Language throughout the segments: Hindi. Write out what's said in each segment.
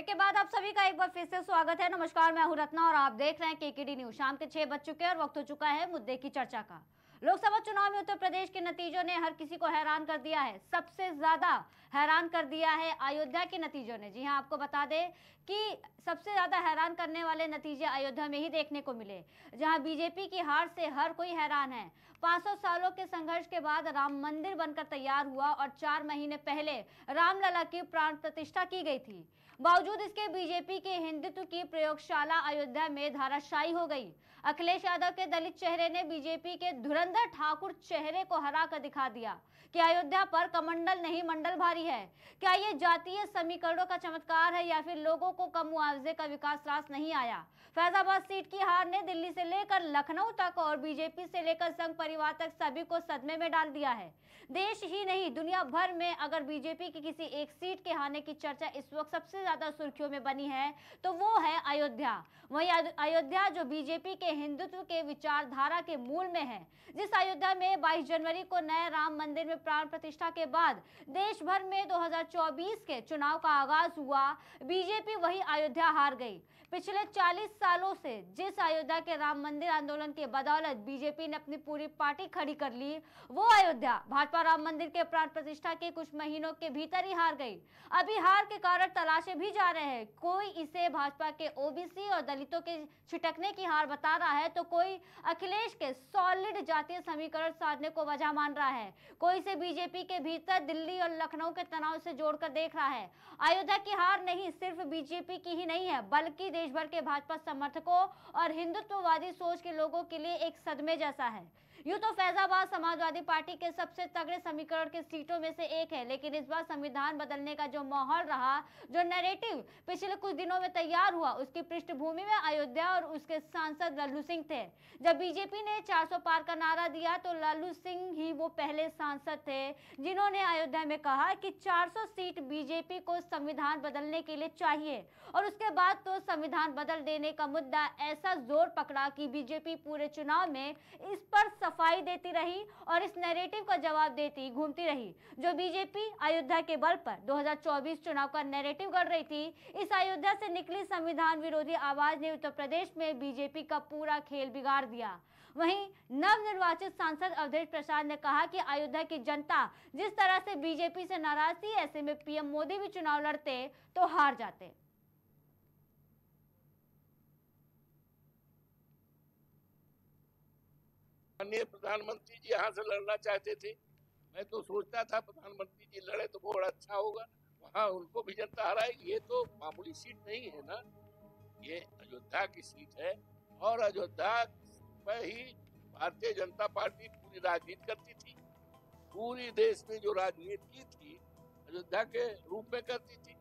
ब्रेक के बाद आप सभी का एक बार फिर से स्वागत है। नमस्कार, मैं हूँ रत्ना और आप देख रहे हैं केकेडी न्यूज़। शाम के छह बज चुके हैं और वक्त हो चुका है मुद्दे की चर्चा का। लोकसभा चुनाव में उत्तर प्रदेश के नतीजों ने हर किसी को हैरान कर दिया है। सबसे ज़्यादा हैरान कर दिया है अयोध्या के नतीजों ने। जी हाँ आपको बता दें कि सबसे ज़्यादा हैरान करने वाले नतीजे अयोध्या में ही देखने को मिले, जहाँ बीजेपी की हार से हर कोई हैरान है। 500 सालों के संघर्ष के बाद राम मंदिर बनकर तैयार हुआ और चार महीने पहले रामलला की प्राण प्रतिष्ठा की गई थी। बावजूद इसके बीजेपी के हिंदुत्व की प्रयोगशाला अयोध्या में धाराशायी हो गई। अखिलेश यादव के दलित चेहरे ने बीजेपी के धुरंधर ठाकुर चेहरे को हरा कर दिखा दिया कि अयोध्या पर कमंडल नहीं, मंडल भारी है। क्या ये जातीय समीकरणों का चमत्कार है या फिर लोगों को कम मुआवजे का विकास रास नहीं आया? फैजाबाद सीट की हार ने दिल्ली से लेकर लखनऊ तक और बीजेपी से लेकर संघ परिवार तक सभी को सदमे में डाल दिया है। देश ही नहीं, दुनिया भर में अगर बीजेपी की किसी एक सीट के हारने की चर्चा इस वक्त सबसे ज़्यादा सुर्खियों में बनी है तो वो है अयोध्या। वही अयोध्या जो बीजेपी के हिंदुत्व के विचारधारा के मूल में है, जिस अयोध्या में 22 जनवरी को नए राम मंदिर में प्राण प्रतिष्ठा के बाद देश भर में 2024 के चुनाव का आगाज़ हुआ, बीजेपी वही अयोध्या हार गई। पिछले 40 सालों से जिस अयोध्या के राम मंदिर आंदोलन के बदौलत बीजेपी ने अपनी पूरी पार्टी खड़ी कर ली, वो अयोध्या भाजपा राम मंदिर के प्राण प्रतिष्ठा के कुछ महीनों के भीतर ही हार गई। अभी हार के कारण तलाशे भी जा रहे हैं। कोई इसे भाजपा के ओबीसी और दलितों के छिटकने की हार बता रहा है तो कोई अखिलेश के सॉलिड जातीय समीकरण साधने को वजह मान रहा है। कोई इसे बीजेपी के भीतर दिल्ली और लखनऊ के तनाव से जोड़कर देख रहा है। अयोध्या की हार नहीं सिर्फ़ बीजेपी की ही नहीं है, बल्कि देश भर के भाजपा समर्थकों और हिंदुत्ववादी सोच के लोगों के लिए एक सदमे जैसा है। यूँ तो फैजाबाद समाजवादी पार्टी के सबसे तगड़े समीकरण के सीटों में से एक है, लेकिन इस बार संविधान बदलने का जो माहौल रहा, जो नैरेटिव पिछले कुछ दिनों में तैयार हुआ, उसकी पृष्ठभूमि में अयोध्या और उसके सांसद लल्लू सिंह थे। जब बीजेपी ने 400 पार का नारा दिया तो लल्लू सिंह ही वो पहले सांसद थे, जिन्होंने अयोध्या में कहा कि 400 सीट बीजेपी को संविधान बदलने के लिए चाहिए, और उसके बाद तो संविधान बदल देने का मुद्दा ऐसा ज़ोर पकड़ा कि बीजेपी पूरे चुनाव में इस पर सफ़ाई देती रही और इस नैरेटिव का जवाब देती, घूमती रही, जो बीजेपी अयोध्या के बल पर 2024 चुनाव का नैरेटिव गढ़ रही थी। इस अयोध्या से निकली संविधान विरोधी आवाज़ ने उत्तर प्रदेश में बीजेपी का पूरा खेल बिगाड़ दिया। वहीं नवनिर्वाचित सांसद अवधेश प्रसाद ने कहा कि अयोध्या की जनता जिस तरह से बीजेपी से नाराज़ थी, ऐसे में पीएम मोदी भी चुनाव लड़ते तो हार जाते। माननीय प्रधानमंत्री जी यहाँ से लड़ना चाहते थे। मैं तो सोचता था, प्रधानमंत्री जी लड़े तो बहुत अच्छा होगा। वहाँ उनको भी जनता हराएगी। ये तो मामूली सीट नहीं है ना। ये अयोध्या की सीट है और अयोध्या में ही भारतीय जनता पार्टी पूरी राजनीति करती थी। पूरी देश में जो राजनीति थी, अयोध्या के रूप में करती थी।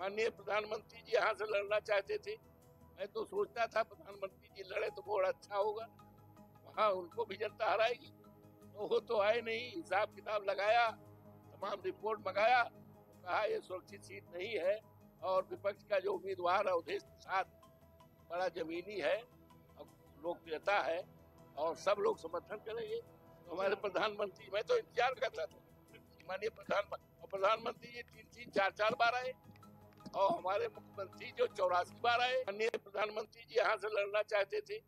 माननीय प्रधानमंत्री जी यहाँ से लड़ना चाहते थे। मैं तो सोचता था, प्रधानमंत्री जी लड़े तो बहुत अच्छा होगा। वहाँ उनको भी जनता हराएगी तो वो तो आए नहीं, हिसाब किताब लगाया, तमाम रिपोर्ट मंगाया, कहा ये सुरक्षित सीट नहीं है और विपक्ष का जो उम्मीदवार है अवधेश प्रसाद, बड़ा जमीनी है लोकप्रियता है और सब लोग समर्थन करेंगे। तो हमारे प्रधानमंत्री, मैं तो इंतज़ार करता था। माननीय प्रधानमंत्री प्रधानमंत्री जी तीन तीन चार चार बार आए और हमारे मुख्यमंत्री जो चौरासी बार आए। माननीय प्रधानमंत्री जी यहाँ से लड़ना चाहते थे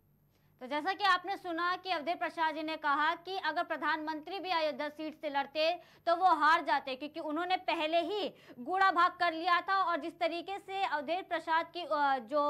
तो जैसा कि आपने सुना कि अवधेश प्रसाद जी ने कहा कि अगर प्रधानमंत्री भी अयोध्या सीट से लड़ते तो वो हार जाते, क्योंकि उन्होंने पहले ही गुड़ा भाग कर लिया था और जिस तरीके से अवधेश प्रसाद की जो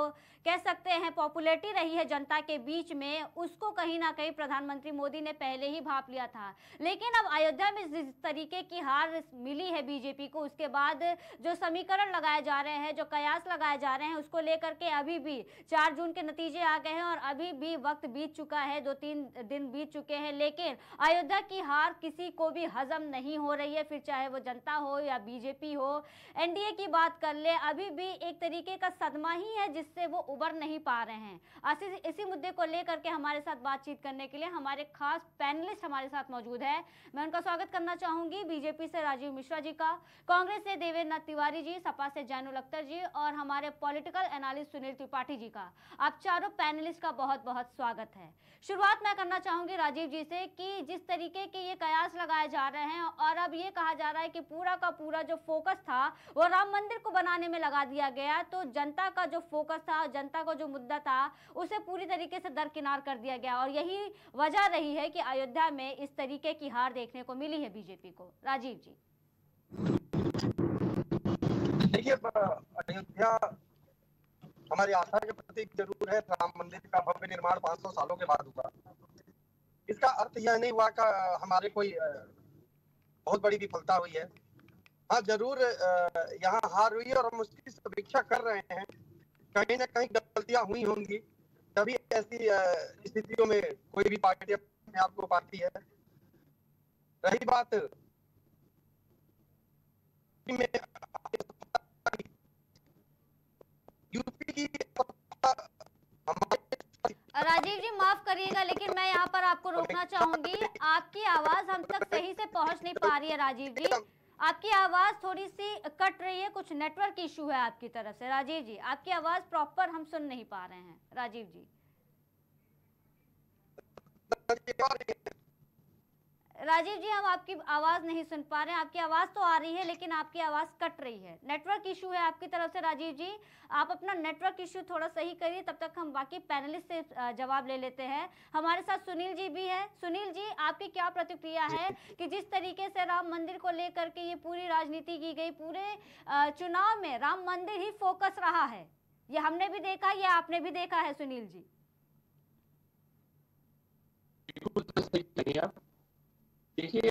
कह सकते हैं पॉपुलरिटी रही है जनता के बीच में, उसको कहीं ना कहीं प्रधानमंत्री मोदी ने पहले ही भाप लिया था। लेकिन अब अयोध्या में जिस तरीके की हार मिली है बीजेपी को, उसके बाद जो समीकरण लगाए जा रहे हैं, जो कयास लगाए जा रहे हैं, उसको लेकर के अभी भी चार जून के नतीजे आ गए हैं और अभी भी वक्त वक्त बीत चुका है, दो तीन दिन बीत चुके हैं, लेकिन अयोध्या की हार किसी को भी हजम नहीं हो रही है। फिर चाहे वो जनता हो या बीजेपी हो, एनडीए की बात कर ले, अभी भी एक तरीके का सदमा ही है जिससे वो उबर नहीं पा रहे हैं। इसी मुद्दे को लेकर के हमारे साथ बातचीत करने के लिए हमारे खास पैनलिस्ट हमारे साथ मौजूद है। मैं उनका स्वागत करना चाहूँगी बीजेपी से राजीव मिश्रा जी का, कांग्रेस से देवेंद्र तिवारी जी, सपा से जैनुल अख्तर जी और हमारे पॉलिटिकल एनालिस्ट सुनील त्रिपाठी जी का। आप चारों पैनलिस्ट का बहुत बहुत स्वागत स्वागत है। शुरुआत मैं करना चाहूँगी राजीव जी से कि जिस तरीके के ये कयास लगाए जा रहे हैं और अब ये कहा जा रहा है कि पूरा का पूरा जो फोकस था, वो राम मंदिर को बनाने में लगा दिया गया। तो जनता का जो फोकस था, जनता का जो मुद्दा था, उसे पूरी तरीके से दरकिनार कर दिया गया और यही वजह रही है कि अयोध्या में इस तरीके की हार देखने को मिली है बीजेपी को। राजीव जी। देखिए, अयोध्या हमारी आस्था के प्रतीक ज़रूर है, राम मंदिर का भव्य निर्माण 500 सालों के बाद हुआ। इसका अर्थ यह नहीं हुआ का, हमारे कोई बहुत बड़ी विफलता हुई है। हाँ ज़रूर यहाँ हार हुई और हम उसकी समीक्षा कर रहे हैं। कहीं ना कहीं गलतियाँ हुई होंगी। तभी ऐसी स्थितियों में कोई भी पार्टी अपने आप को पाती है। रही बात, में राजीव जी, माफ़ करिएगा, लेकिन मैं यहाँ पर आपको रोकना चाहूँगी। आपकी आवाज़ हम तक सही से पहुँच नहीं पा रही है, राजीव जी। आपकी आवाज़ थोड़ी सी कट रही है, कुछ नेटवर्क इशू है आपकी तरफ़ से। राजीव जी, आपकी आवाज़ प्रॉपर हम सुन नहीं पा रहे हैं, राजीव जी। राजीव जी, हम आपकी आवाज़ नहीं सुन पा रहे हैं। आपकी आवाज़ तो आ रही है, लेकिन आपकी आवाज़ कट रही है। नेटवर्क इशू है आपकी तरफ़ से, राजीव जी। आप अपना नेटवर्क इशू थोड़ा सही करिए, तब तक हम बाकी पैनलिस्ट से जवाब ले लेते हैं। हमारे साथ सुनील जी भी है। सुनील जी, आपकी क्या प्रतिक्रिया है कि जिस तरीके से राम मंदिर को लेकर के ये पूरी राजनीति की गई, पूरे चुनाव में राम मंदिर ही फोकस रहा है? ये हमने भी देखा, ये आपने भी देखा है, सुनील जी। देखिए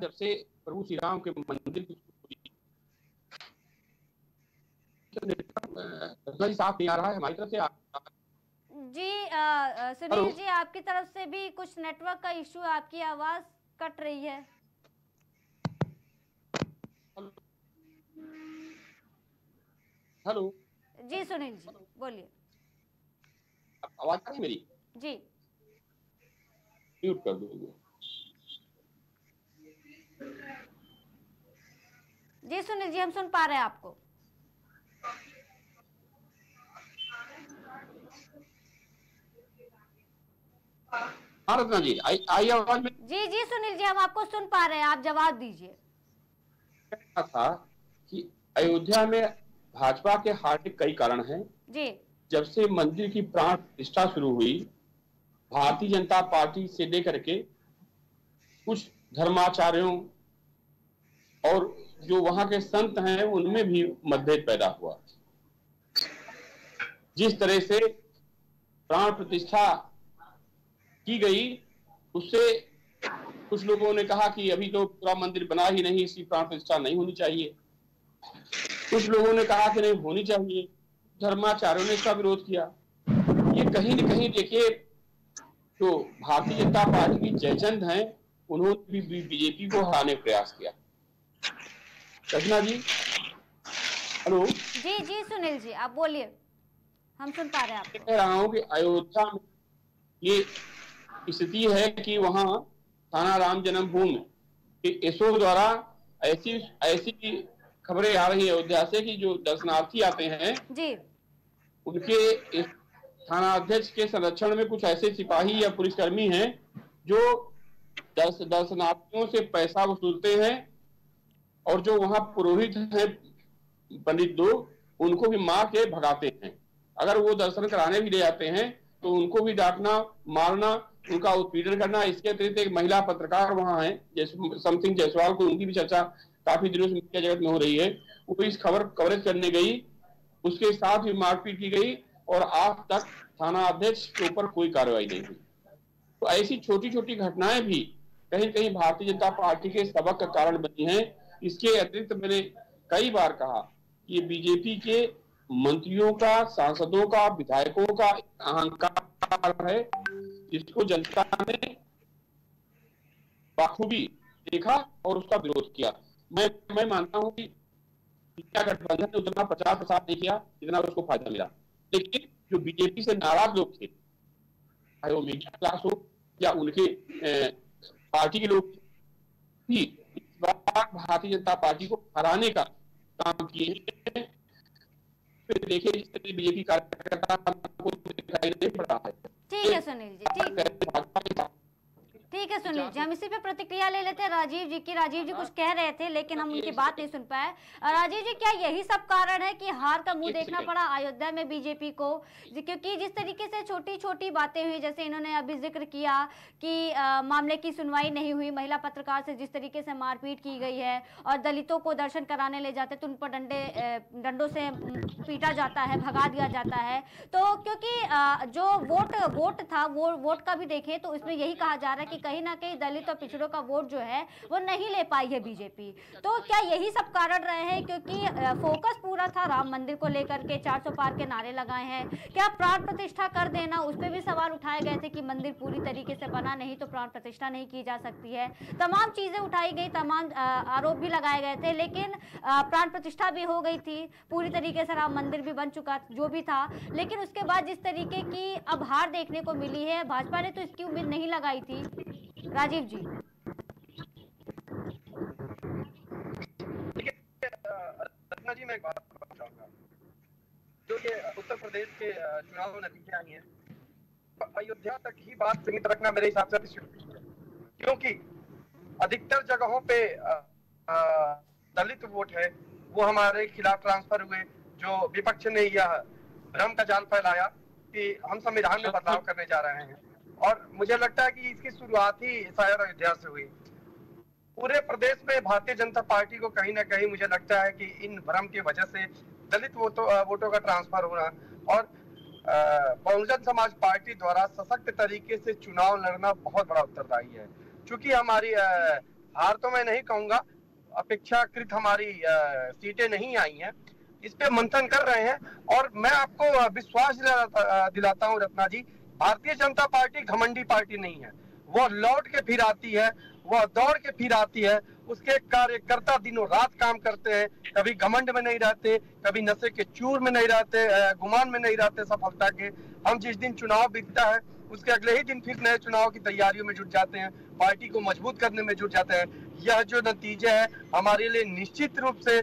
जब से प्रभु श्री राम के मंदिर की साफ़ नहीं आ रहा है हमारी तरफ़ से जी सुनील जी आपकी तरफ़ से भी कुछ नेटवर्क का इशू आपकी आवाज़ कट रही है। हेलो। जी सुनील जी बोलिए। आवाज़ आ रही मेरी? जी। म्यूट कर दो जी सुनील जी हम सुन पा रहे हैं आपको। हाँ रत्ना जी आई आई आवाज़ में। जी जी सुनील जी हम आपको सुन पा रहे हैं आप जवाब दीजिए। था कि अयोध्या में भाजपा के हार के कई कारण हैं। जी। जब से मंदिर की प्राण प्रतिष्ठा शुरू हुई, भारतीय जनता पार्टी से लेकर के कुछ धर्माचार्यों और जो वहाँ के संत हैं, उनमें भी मतभेद पैदा हुआ। जिस तरह से प्राण प्रतिष्ठा की गई, उससे कुछ लोगों ने कहा कि अभी तो पूरा मंदिर बना ही नहीं, इसकी प्राण प्रतिष्ठा नहीं होनी चाहिए। कुछ लोगों ने कहा कि नहीं होनी चाहिए। धर्माचार्यों ने इसका विरोध किया। ये कहीं न कहीं देखिए तो भारतीय जनता पार्टी की जयचंद हैं उन्होंने भी बीजेपी को हराने प्रयास किया। रचना जी हेलो। जी जी सुनील जी आप बोलिए। हम सुन पा रहे हैं कह रहा हूँ कि अयोध्या में ये स्थिति है कि वहाँ थाना राम जन्मभूमि एसओ द्वारा ऐसी ऐसी खबरें आ रही है अयोध्या से कि जो दर्शनार्थी आते हैं जी। उनके थाना अध्यक्ष के संरक्षण में कुछ ऐसे सिपाही या पुलिसकर्मी हैं जो दर्श दर्शनार्थियों से पैसा वसूलते हैं और जो वहाँ पुरोहित हैं पंडित दो उनको भी मार के भगाते हैं। अगर वो दर्शन कराने भी ले जाते हैं तो उनको भी डांटना मारना उनका उत्पीड़न करना इसके अतिरिक्त एक महिला पत्रकार वहाँ है समथिंग जायसवाल को उनकी भी चर्चा काफ़ी दिनों से मीडिया जगत में हो रही है। वो इस खबर कवरेज करने गई, उसके साथ भी मारपीट की गई और आज तक थाना अध्यक्ष के ऊपर कोई कार्रवाई नहीं हुई। तो ऐसी छोटी छोटी घटनाएँ भी कहीं कहीं भारतीय जनता पार्टी के सबक का कारण बनी है। इसके अतिरिक्त मैंने कई बार कहा कि बीजेपी के मंत्रियों का, सांसदों का, विधायकों का अहंकार है, जिसको जनता ने बाखूबी देखा और उसका विरोध किया। मैं मैं मानता हूँ कि इंडिया गठबंधन ने उतना प्रचार प्रसार नहीं किया जितना उसको फ़ायदा मिला। लेकिन जो बीजेपी से नाराज़ लोग थे चाहे वो मीडिया क्लास हो या उनके पार्टी के लोग भी भारतीय जनता पार्टी को हराने का काम किए पे देखे जिस तरह बीजेपी कार्यकर्ता को दिखाई दे पड़ा है। ठीक है सुनील जी ठीक है। ठीक है सुनील जी हम इसी पे प्रतिक्रिया ले लेते हैं। राजीव जी की राजीव जी कुछ कह रहे थे लेकिन हम उनकी बात नहीं सुन पाए। राजीव जी क्या यही सब कारण है कि हार का मुँह देखना पड़ा अयोध्या में बीजेपी को? क्योंकि जिस तरीके से छोटी छोटी बातें हुई जैसे इन्होंने अभी ज़िक्र किया कि अ, मामले की सुनवाई नहीं हुई महिला पत्रकार से जिस तरीके से मारपीट की गई है और दलितों को दर्शन कराने ले जाते तो उन पर डंडे डंडों से पीटा जाता है भगा दिया जाता है। तो क्योंकि जो वोट वोट था वो वोट का भी देखें तो इसमें यही कहा जा रहा है कि कहीं ना कहीं दलित और पिछड़ों का वोट जो है वो नहीं ले पाई है बीजेपी तो क्या यही सब कारण रहे हैं? क्योंकि फोकस पूरा था राम मंदिर को लेकर के 400 पार के नारे लगाए हैं। क्या प्राण प्रतिष्ठा कर देना? उस पर भी सवाल उठाए गए थे कि मंदिर पूरी तरीके से बना नहीं तो प्राण प्रतिष्ठा नहीं की जा सकती है। तमाम चीज़ें उठाई गई तमाम आरोप भी लगाए गए थे लेकिन प्राण प्रतिष्ठा भी हो गई थी। पूरी तरीके से राम मंदिर भी बन चुका जो भी था। लेकिन उसके बाद जिस तरीके की अब हार देखने को मिली है भाजपा ने तो इसकी उम्मीद नहीं लगाई थी। राजीव जी। जी, मैं एक बात जो ये उत्तर प्रदेश के चुनाव नतीजे आई हैं अयोध्या तक ही बात सीमित रखना मेरे हिसाब से क्योंकि अधिकतर जगहों पे दलित वोट है, वो हमारे खिलाफ ट्रांसफ़र हुए, जो विपक्ष ने यह भ्रम का जाल फैलाया कि हम संविधान में बदलाव करने जा रहे हैं। और मुझे लगता है कि इसकी शुरुआत ही शायद अयोध्या से हुई। पूरे प्रदेश में भारतीय जनता पार्टी को कहीं ना कहीं मुझे लगता है कि इन भ्रम की वजह से दलित वोटों वोटों का ट्रांसफ़र होना और बहुजन समाज पार्टी द्वारा सशक्त तरीके से चुनाव लड़ना बहुत बड़ा उत्तरदायी है। क्योंकि हमारी हार तो मैं नहीं कहूँगा, अपेक्षाकृत हमारी सीटें नहीं आई हैं, इस पे मंथन कर रहे हैं। और मैं आपको विश्वास दिलाता हूँ रत्ना जी भारतीय जनता पार्टी घमंडी पार्टी नहीं है। वो लौट के फिर आती है, वह दौड़ के फिर आती है, उसके कार्यकर्ता दिनों रात काम करते हैं, कभी घमंड में नहीं रहते, कभी नशे के चूर में नहीं रहते गुमान में नहीं रहते सफलता के। हम जिस दिन चुनाव बीतता है, उसके अगले ही दिन फिर नए चुनाव की तैयारियों में जुट जाते हैं, पार्टी को मज़बूत करने में जुट जाते हैं। यह जो नतीजे है, हमारे लिए निश्चित रूप से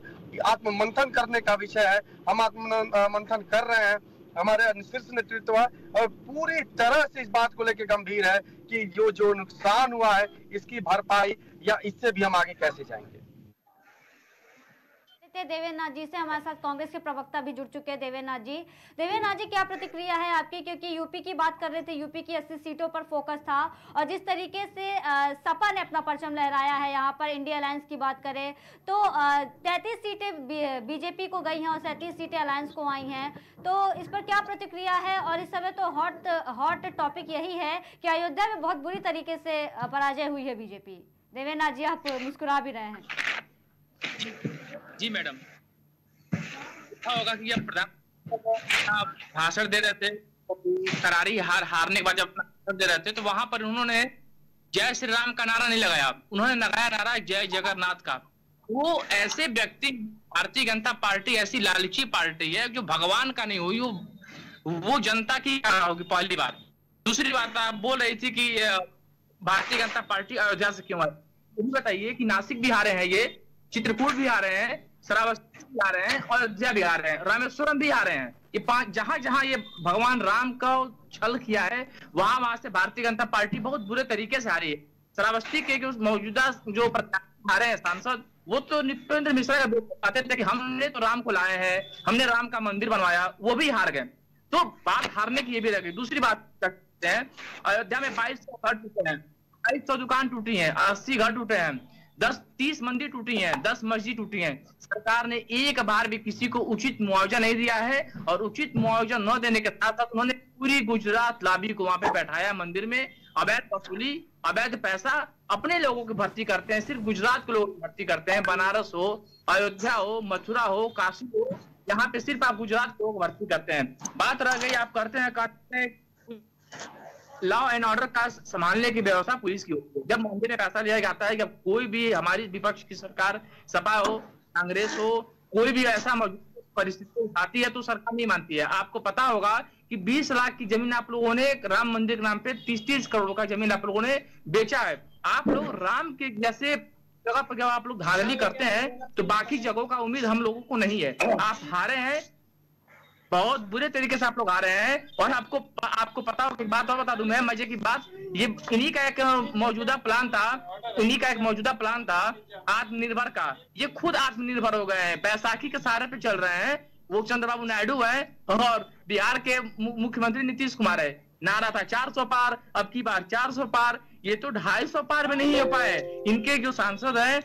आत्म मंथन करने का विषय है। हम आत्म मंथन कर रहे हैं। हमारे शीर्ष नेतृत्व है और पूरी तरह से इस बात को लेकर गंभीर है कि जो जो नुकसान हुआ है, इसकी भरपाई या इससे भी हम आगे कैसे जाएँगे? लेते देवेंद्र नाथ जी से? हमारे साथ कांग्रेस के प्रवक्ता भी जुड़ चुके हैं देवेंद्र नाथ जी। देवेंद्र नाथ जी, क्या प्रतिक्रिया है आपकी? क्योंकि यूपी की बात कर रहे थे, यूपी की 80 सीटों पर फोकस था और जिस तरीके से सपा ने अपना परचम लहराया है, यहाँ पर इंडिया अलायंस की बात करें तो तैतीस सीटें बीजेपी को गई हैं और सैंतीस सीटें अलायंस को आई हैं। तो इस पर क्या प्रतिक्रिया है? और इस समय तो हॉट हॉट टॉपिक यही है कि अयोध्या में बहुत बुरी तरीके से पराजय हुई है बीजेपी। देवेंद्र जी, आप मुस्कुरा भी रहे हैं। जी मैडम। देखा होगा कि प्रधान भाषण दे रहे थे करारी हार हारने के बाद जब भाषण दे रहे थे तो वहाँ पर उन्होंने जय श्री राम का नारा नहीं लगाया। उन्होंने लगाया नारा जय जगन्नाथ का। वो ऐसे व्यक्ति, भारतीय जनता पार्टी, ऐसी लालची पार्टी है जो भगवान का नहीं हुई, वो वो जनता की क्या होगी, पहली बात। दूसरी बात आप बोल रही थी कि भारतीय जनता पार्टी अयोध्या से क्यों आई? बताइए कि नासिक भी हारे हैं ये। चित्रकूट भी आ रहे हैं श्रावस्ती भी आ रहे हैं और अयोध्या भी आ रहे हैं, रामेश्वरम भी आ रहे हैं। ये पाँच जहाँ जहाँ ये भगवान राम का छल किया है, वहाँ वहाँ से भारतीय जनता पार्टी बहुत बुरे तरीके से हारी है। श्रावस्ती के मौजूदा जो प्रत्याशी हारे हैं सांसद, वो तो निपेंद्र मिश्रा का करते थे कि हमने तो राम को लाए हैं, हमने राम का मंदिर बनवाया, वो भी हार गए। तो बात हारने की ये भी रह गई। दूसरी बात करते हैं, अयोध्या में बाईस सौ घर टूटे हैं, बाईस सौ दुकान टूटी है, अस्सी घर टूटे हैं। दस, तीस मंदिर टूटी हैं, दस मस्जिद टूटी हैं। सरकार ने एक बार भी किसी को उचित मुआवजा नहीं दिया है और उचित मुआवजा न देने के साथ साथ उन्होंने पूरी गुजरात लाबी को वहाँ पे बैठाया मंदिर में। अवैध वसूली, अवैध पैसा अपने लोगों की भर्ती करते हैं, सिर्फ़ गुजरात के लोग भर्ती करते हैं। बनारस हो, अयोध्या हो, मथुरा हो, काशी हो, यहाँ पे सिर्फ़ आप गुजरात के लोग भर्ती करते हैं। बात रह गई, आप करते हैं, कहते हैं लॉ एंड ऑर्डर का संभालने की व्यवस्था पुलिस की होती है। जब मंदिर में पैसा लिया जाता है कि कोई भी हमारी विपक्ष की सरकार, सपा हो, कांग्रेस हो, कोई भी ऐसा परिस्थिति आती है तो सरकार नहीं मानती है। आपको पता होगा कि 20 लाख की ज़मीन आप लोगों ने राम मंदिर के नाम पे 30-30 करोड़ का ज़मीन आप लोगों ने बेचा है। आप लोग राम के जैसे जगह पर जब आप लोग धांधली करते हैं तो बाकी जगहों का उम्मीद हम लोगों को नहीं है। आप हारे हैं बहुत बुरे तरीके से आप लोग आ रहे हैं और आपको आपको पता हो एक बात और बता दूँ मैं, मज़े की बात, ये इन्हीं का एक मौजूदा प्लान था, इन्हीं का एक मौजूदा प्लान था, आत्मनिर्भर का। ये खुद आत्मनिर्भर हो गए हैं। बैसाखी के सहारे पे चल रहे हैं। वो चंद्रबाबू नायडू है और बिहार के मुख्यमंत्री नीतीश कुमार है। नारा था 400 पार, अब की बार 400 पार। ये तो 250 पार में नहीं हो पाए। इनके जो सांसद हैं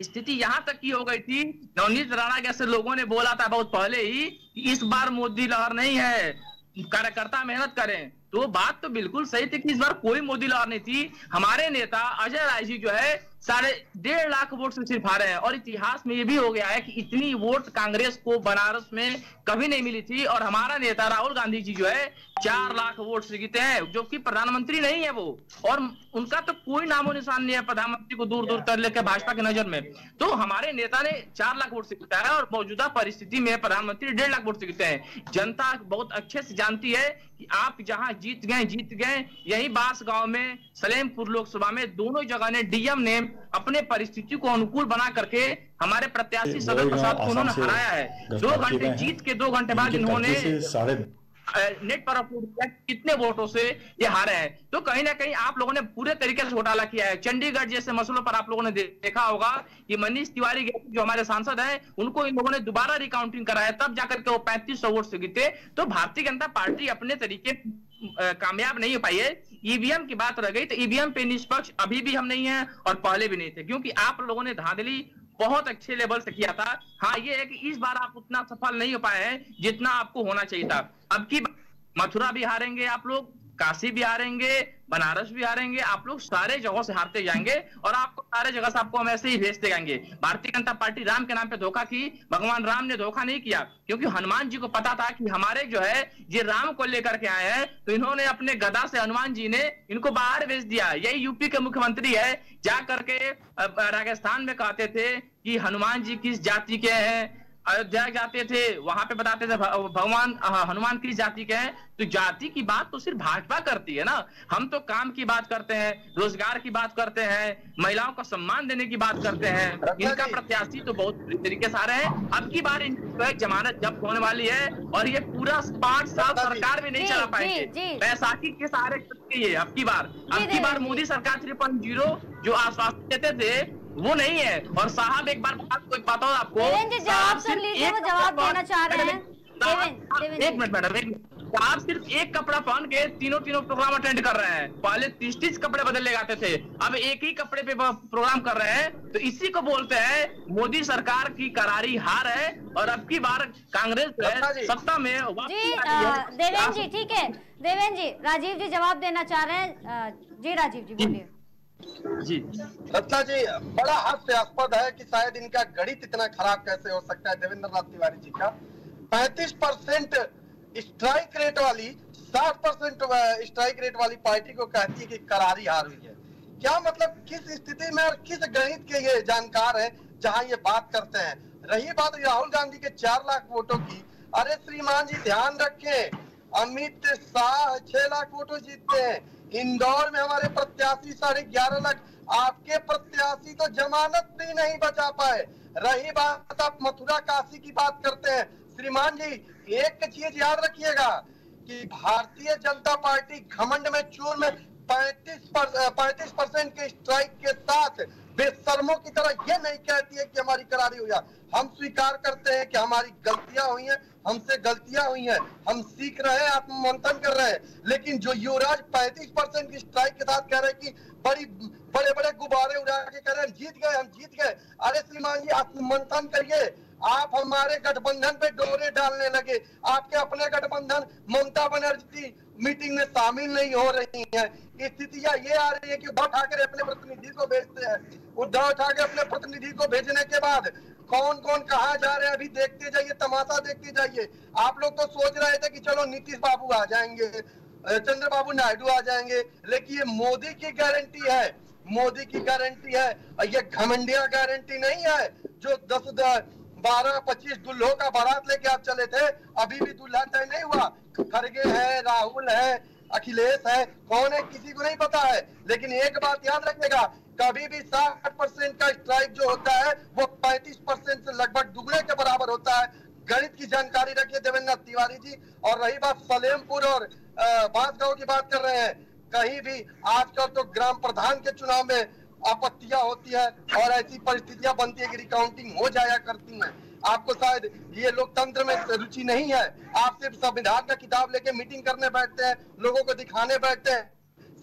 स्थिति यहाँ तक की हो गई थी नवनीत राणा जैसे लोगों ने बोला था बहुत पहले ही कि इस बार मोदी लहर नहीं है, कार्यकर्ता मेहनत करें। तो बात तो बिल्कुल सही थी कि इस बार कोई मोदी लहर नहीं थी। हमारे नेता अजय राय जी जो है साढ़े डेढ़ लाख वोट से सिर्फ़ आ रहे हैं। और इतिहास में ये भी हो गया है कि इतनी वोट कांग्रेस को बनारस में कभी नहीं मिली थी। और हमारा नेता राहुल गांधी जी जो है चार लाख वोट से जीते हैं जो कि प्रधानमंत्री नहीं है वो। और उनका तो कोई नामो निशान नहीं है प्रधानमंत्री को दूर दूर कर लेकर भाजपा की नज़र में। तो हमारे नेता ने चार लाख वोट से जीता है और मौजूदा परिस्थिति में प्रधानमंत्री डेढ़ लाख वोट से जीते हैं। जनता बहुत अच्छे से जानती है कि आप जहाँ जीत गए जीत गए। यही बास गाँव में सलेमपुर लोकसभा में दोनों जगह ने डीएम ने अपने परिस्थिति को अनुकूल बना करके हमारे प्रत्याशी सदर प्रसाद को उन्होंने हराया है। दो घंटे जीत के दो घंटे बाद इन्होंने नेट पर अपलोड किया कितने वोटों से ये हारे हैं। तो कहीं ना कहीं आप लोगों ने पूरे तरीके से घोटाला किया है। चंडीगढ़ जैसे मसलों पर आप लोगों ने देखा होगा कि मनीष तिवारी जो हमारे सांसद हैं उनको इन लोगों ने दोबारा रिकाउंटिंग कराया तब जाकर के वो पैंतीस सौ वोट से जीते। तो भारतीय जनता पार्टी अपने तरीके कामयाब नहीं हो पाई है। ईवीएम की बात रह गई तो ईवीएम पे निष्पक्ष अभी भी हम नहीं है और पहले भी नहीं थे, क्योंकि आप लोगों ने धांधली बहुत अच्छे लेवल से किया था। हाँ ये है कि इस बार आप उतना सफल नहीं हो पाए हैं जितना आपको होना चाहिए था। अब की मथुरा भी हारेंगे आप लोग काशी भी हारेंगे बनारस भी हारेंगे आप लोग सारे जगहों से हारते जाएँगे और आपको सारे जगह से आपको हम ऐसे ही भेजते जाएँगे भारतीय जनता पार्टी राम के नाम पे धोखा की, भगवान राम ने धोखा नहीं किया, क्योंकि हनुमान जी को पता था कि हमारे जो है, ये राम को लेकर के आए हैं तो इन्होंने अपने गदा से हनुमान जी ने इनको बाहर भेज दिया। यही यूपी के मुख्यमंत्री है, जा करके राजस्थान में कहते थे कि हनुमान जी किस जाति के हैं अयोध्या जाते थे वहाँ पे बताते थे भगवान हनुमान किस जाति के हैं तो जाति की बात तो सिर्फ़ भाजपा करती है ना? हम तो काम की बात करते हैं रोज़गार की बात करते हैं महिलाओं को सम्मान देने की बात करते हैं। इनका प्रत्याशी तो बहुत बुरी तरीके से आ रहे हैं। अब की बार इनकी है जमानत जब्त होने वाली है और ये पूरा पाँच साल सरकार भी नहीं चला पाएँगे। बैसाखी के सहारे अब की बार। अब की बार मोदी सरकार थ्री पॉइंट ज़ीरो जो आश्वासन देते थे वो नहीं है। और साहब एक बार बात कोई पता हो आपको? जवाब सुन लीजिए, एक वो जवाब देना चाह रहे हैं। एक मिनट मैडम एक मिनट। साहब सिर्फ़ एक कपड़ा पहन के तीनों तीनों प्रोग्राम अटेंड कर रहे हैं। पहले तीस तीस कपड़े बदल ले जाते थे। अब एक ही कपड़े पे प्रोग्राम कर रहे हैं। तो इसी को बोलते हैं मोदी सरकार की करारी हार है और अब की बार कांग्रेस है। सत्ता में जी। देवेंद्र जी ठीक है। देवेंद्र जी राजीव जी जवाब देना चाह रहे हैं। जी राजीव जी बोलिए। जी। रत्ना जी, बड़ा हास्यास्पद है कि शायद इनका गणित इतना खराब कैसे हो सकता है देवेंद्र नाथ तिवारी जी का। पैंतीस परसेंट स्ट्राइक रेट वाली, साठ परसेंट स्ट्राइक रेट वाली पार्टी को कहती है कि करारी हार हुई है। क्या मतलब किस स्थिति में और किस गणित के ये जानकार है जहाँ ये बात करते हैं? रही बात राहुल गांधी के चार लाख वोटों की। अरे श्रीमान जी, ध्यान रखें, अमित शाह छह लाख वोटों जीतते हैं। इंदौर में हमारे प्रत्याशी साढ़े ग्यारह लाख, आपके प्रत्याशी तो जमानत भी नहीं बचा पाए। रही बात आप मथुरा काशी की बात करते हैं। श्रीमान जी, एक चीज़ याद रखिएगा कि भारतीय जनता पार्टी घमंड में, चूर में पैंतीस पैंतीस परसेंट के स्ट्राइक के साथ बेशर्मों की तरह ये नहीं कहती है कि हमारी करारी हुई हम स्वीकार करते हैं कि हमारी गलतियाँ हुई हैं। हमसे गलतियाँ हुई हैं। हम सीख रहे हैं, आत्ममंथन कर रहे हैं। लेकिन जो युवराज पैंतीस परसेंट की स्ट्राइक के साथ कह रहे हैं कि बड़ी बड़े बड़े गुब्बारे उड़ा के कह रहे हैं, जीत गए, हम जीत गए। अरे श्रीमान जी, आत्ममंथन करिए। आप हमारे गठबंधन पे डोरे डालने लगे। आपके अपने गठबंधन, ममता बनर्जी मीटिंग में शामिल नहीं हो रही है। स्थितियाँ ये आ रही है कि उद्धव ठाकरे अपने प्रतिनिधि को भेजते हैं। उद्धव ठाकरे अपने प्रतिनिधि को भेजने के बाद कौन कौन कहा जा रहे हैं, अभी देखते जाइए, तमाशा देखते जाइए। आप लोग तो सोच रहे थे कि चलो नीतीश बाबू आ जाएँगे चंद्रबाबू नायडू आ जाएँगे, लेकिन ये मोदी की गारंटी है, मोदी की गारंटी है, और ये घमंडिया गारंटी नहीं है, जो दस बारह, पच्चीस दुल्हों का बारात लेके आप चले थे, अभी भी दुल्हा तय नहीं हुआ। खड़गे है, राहुल है, अखिलेश है, कौन है किसी को नहीं पता है, लेकिन एक बात याद रखिएगा कभी भी साठ परसेंट का स्ट्राइक जो होता है, वो पैंतीस परसेंट से लगभग दुगने के बराबर होता है। गणित की जानकारी रखिए देवेंद्र तिवारी जी। और रही बात सलेमपुर और बांसगांव की बात कर रहे हैं। कहीं भी आजकल तो ग्राम प्रधान के चुनाव में आपत्तियाँ होती है और ऐसी परिस्थितियाँ बनती है कि रिकाउंटिंग हो जाया करती है। आपको शायद ये लोकतंत्र में रुचि नहीं है। आप सिर्फ़ संविधान का किताब लेके मीटिंग करने बैठते हैं, लोगों को दिखाने बैठते हैं।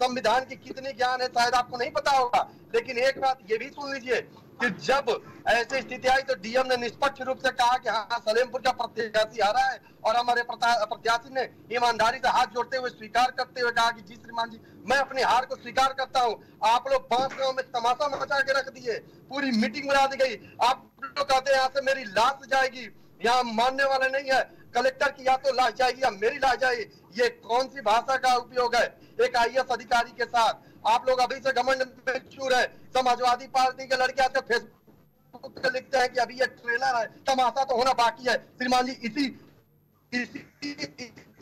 संविधान की कितनी ज्ञान है, शायद आपको नहीं पता होगा। लेकिन एक बात ये भी सुन लीजिए कि जब ऐसी स्थिति आई तो डीएम ने निष्पक्ष रूप से कहा कि हाँ सलेमपुर का प्रत्याशी हारा है और हमारे प्रत्याशी ने ईमानदारी से हाथ जोड़ते हुए स्वीकार करते हुए कहा कि जी श्रीमान जी, मैं अपनी हार को स्वीकार करता हूँ। आप लोग पाँच गाँव में तमाशा मचा के रख दिए, पूरी मीटिंग बना दी गई। आप लोग कहते हैं, यहाँ से मेरी लाश जाएगी। यहाँ मानने वाले नहीं है। कलेक्टर की या तो लाश जाएगी या मेरी लाश जाएगी। ये कौन सी भाषा का उपयोग है? एक आई अधिकारी के साथ। आप लोग अभी से घमंड में चूर है। समाजवादी पार्टी के लड़के आते फेसबुक पे लिखते हैं कि अभी ये ट्रेलर है, तमाशा तो होना बाकी है। श्रीमान जी, इसी इसी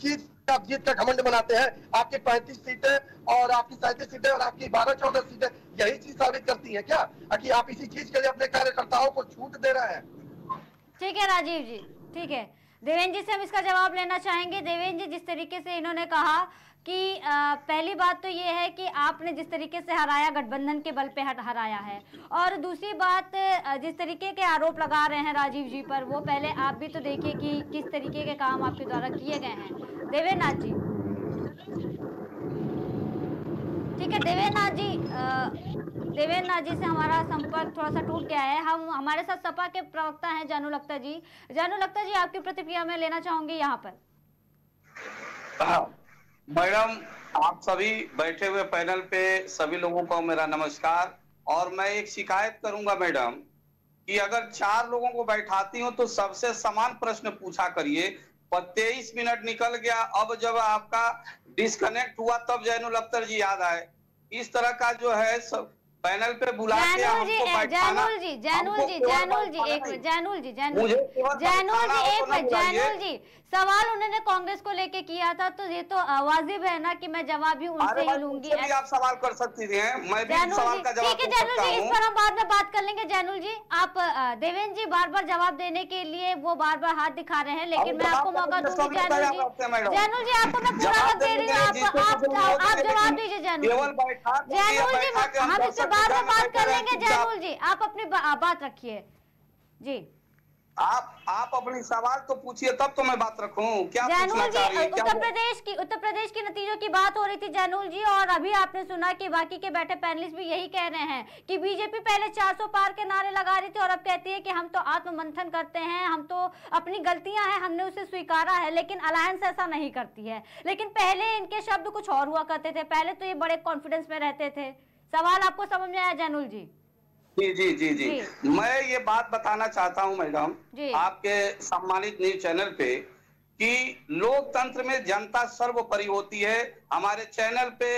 चीज़ आप जीत का घमंड बनाते हैं। आपकी पैंतीस सीटें और आपकी सैंतीस सीटें और आपकी बारह, चौदह सीटें, यही चीज़ साबित करती है क्या? कि आप इसी चीज़ के लिए अपने कार्यकर्ताओं को छूट दे रहे हैं। ठीक है, राजीव जी। ठीक है। देवेंद्र जी से हम इसका जवाब लेना चाहेंगे। देवेंद्र जी, जिस तरीके से इन्होंने कहा कि पहली बात तो ये है कि आपने जिस तरीके से हराया गठबंधन के बल पे हट हराया है। और दूसरी बात जिस तरीके के आरोप लगा रहे हैं राजीव जी पर वो पहले आप भी तो देखिए कि किस तरीके के काम आपके द्वारा किए गए हैं। देवेंद्रनाथ जी। ठीक है देवेंद्रनाथ जी देवेंद्रनाथ जी से हमारा संपर्क थोड़ा सा टूट गया है। हम हमारे साथ सपा के प्रवक्ता हैं जानू लखता जी। जानू लखता जी आपकी प्रतिक्रिया में लेना चाहूँगी यहाँ पर। हाँ, मैडम आप सभी बैठे हुए पैनल पे सभी लोगों को मेरा नमस्कार। और मैं एक शिकायत करूँगा मैडम कि अगर चार लोगों को बैठाती हूँ तो सबसे समान प्रश्न पूछा करिए। तेईस मिनट निकल गया अब जब आपका डिस्कनेक्ट हुआ तब जैनुल अख्तर जी याद आए। इस तरह का जो है सब पैनल पे बुला जैनुल जी जैनुल जी जैनुल जी जैनुल जी एक जैनुल जी जैनुल जी। जैनुल जी एक तो। जैनुल जी सवाल उन्होंने कांग्रेस को लेके किया था तो ये तो वाजिब है ना कि मैं जवाब भी उनसे ही लूँगी। भी आप सवाल कर सकती थी हैं? मैं भी सवाल का जवाब ठीक है जैनुल जी इस पर हम बाद में बात कर लेंगे। जैनुल जी आप देवेंद्र जी बार बार जवाब देने के लिए वो बार बार हाथ दिखा रहे हैं लेकिन मैं आपको मौका दूँगी जैनुल जी। जैनुल जी आपको मैं पूरा वक्त दे रही हूँ आप जवाब दीजिए जैनुल जैनुल जी हम इससे बाद में बात कर लेंगे। जैनुल जी आप अपनी बात रखिए। जी। आप आप अपनी सवाल तो पूछिए तब तो मैं बात रखूँ। क्या पूछना जैनुल जी उत्तर प्रदेश की उत्तर प्रदेश की नतीजों की बात हो रही थी जैनुल जी और अभी आपने सुना कि बाकी के बैठे पैनलिस्ट भी यही कह रहे हैं कि बीजेपी पहले 400 पार के नारे लगा रही थी और अब कहती है कि हम तो आत्ममंथन करते हैं हम तो अपनी गलतियाँ हैं हमने उसे स्वीकारा है लेकिन अलायंस ऐसा नहीं करती है। लेकिन पहले इनके शब्द कुछ और हुआ करते थे पहले तो ये बड़े कॉन्फिडेंस में रहते थे। सवाल आपको समझ में आया जैनुल जी? जी जी जी जी। जी। मैं ये बात बताना चाहता हूँ मैडम आपके सम्मानित न्यूज़ चैनल पे कि लोकतंत्र में जनता सर्वोपरि होती है। हमारे चैनल पे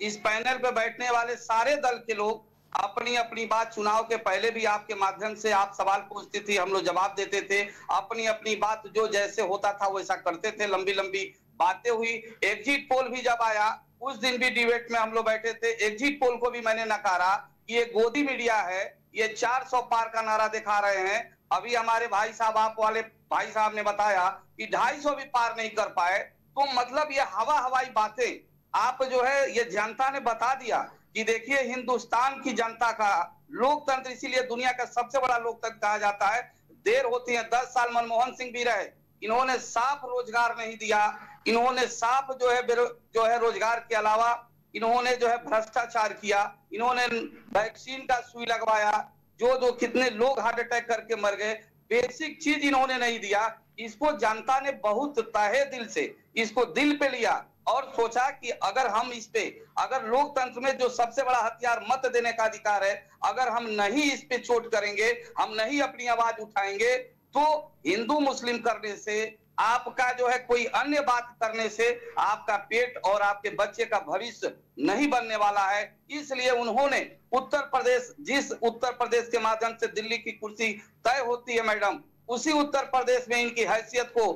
इस पैनल पे बैठने वाले सारे दल के लोग अपनी अपनी बात चुनाव के पहले भी आपके माध्यम से आप सवाल पूछते थे हम लोग जवाब देते थे। अपनी अपनी बात जो जैसे होता था वैसा करते थे लंबी लंबी बातें हुई। एग्जिट पोल भी जब आया उस दिन भी डिबेट में हम लोग बैठे थे। एग्जिट पोल को भी मैंने नकारा। ये गोदी मीडिया है, ये 400 पार का नारा दिखा रहे हैं। अभी हमारे भाई साहब, आप वाले भाई साहब ने बताया कि 250 भी पार नहीं कर पाए। तो मतलब ये हवा हवाई बातें, आप जो है, ये जनता ने बता दिया कि देखिए, हिंदुस्तान की जनता का लोकतंत्र, इसीलिए दुनिया का सबसे बड़ा लोकतंत्र कहा जाता है। देर होती है, दस साल मनमोहन सिंह भी रहे। इन्होंने साफ़ रोज़गार नहीं दिया। इन्होंने साफ़ जो है जो है रोज़गार के अलावा इन्होंने जो है भ्रष्टाचार किया, इन्होंने वैक्सीन का सुई लगवाया, जो जो कितने लोग हार्ट अटैक करके मर गए बेसिक चीज़ इन्होंने नहीं दिया। इसको जनता ने बहुत तहे दिल से इसको दिल पे लिया और सोचा कि अगर हम इस पे, अगर लोकतंत्र में जो सबसे बड़ा हथियार मत देने का अधिकार है, अगर हम नहीं इस पे चोट करेंगे, हम नहीं अपनी आवाज़ उठाएँगे तो हिंदू मुस्लिम करने से आपका जो है कोई अन्य बात करने से आपका पेट और आपके बच्चे का भविष्य नहीं बनने वाला है। इसलिए उन्होंने उत्तर प्रदेश, जिस उत्तर प्रदेश के माध्यम से दिल्ली की कुर्सी तय होती है मैडम, उसी उत्तर प्रदेश में इनकी हैसियत को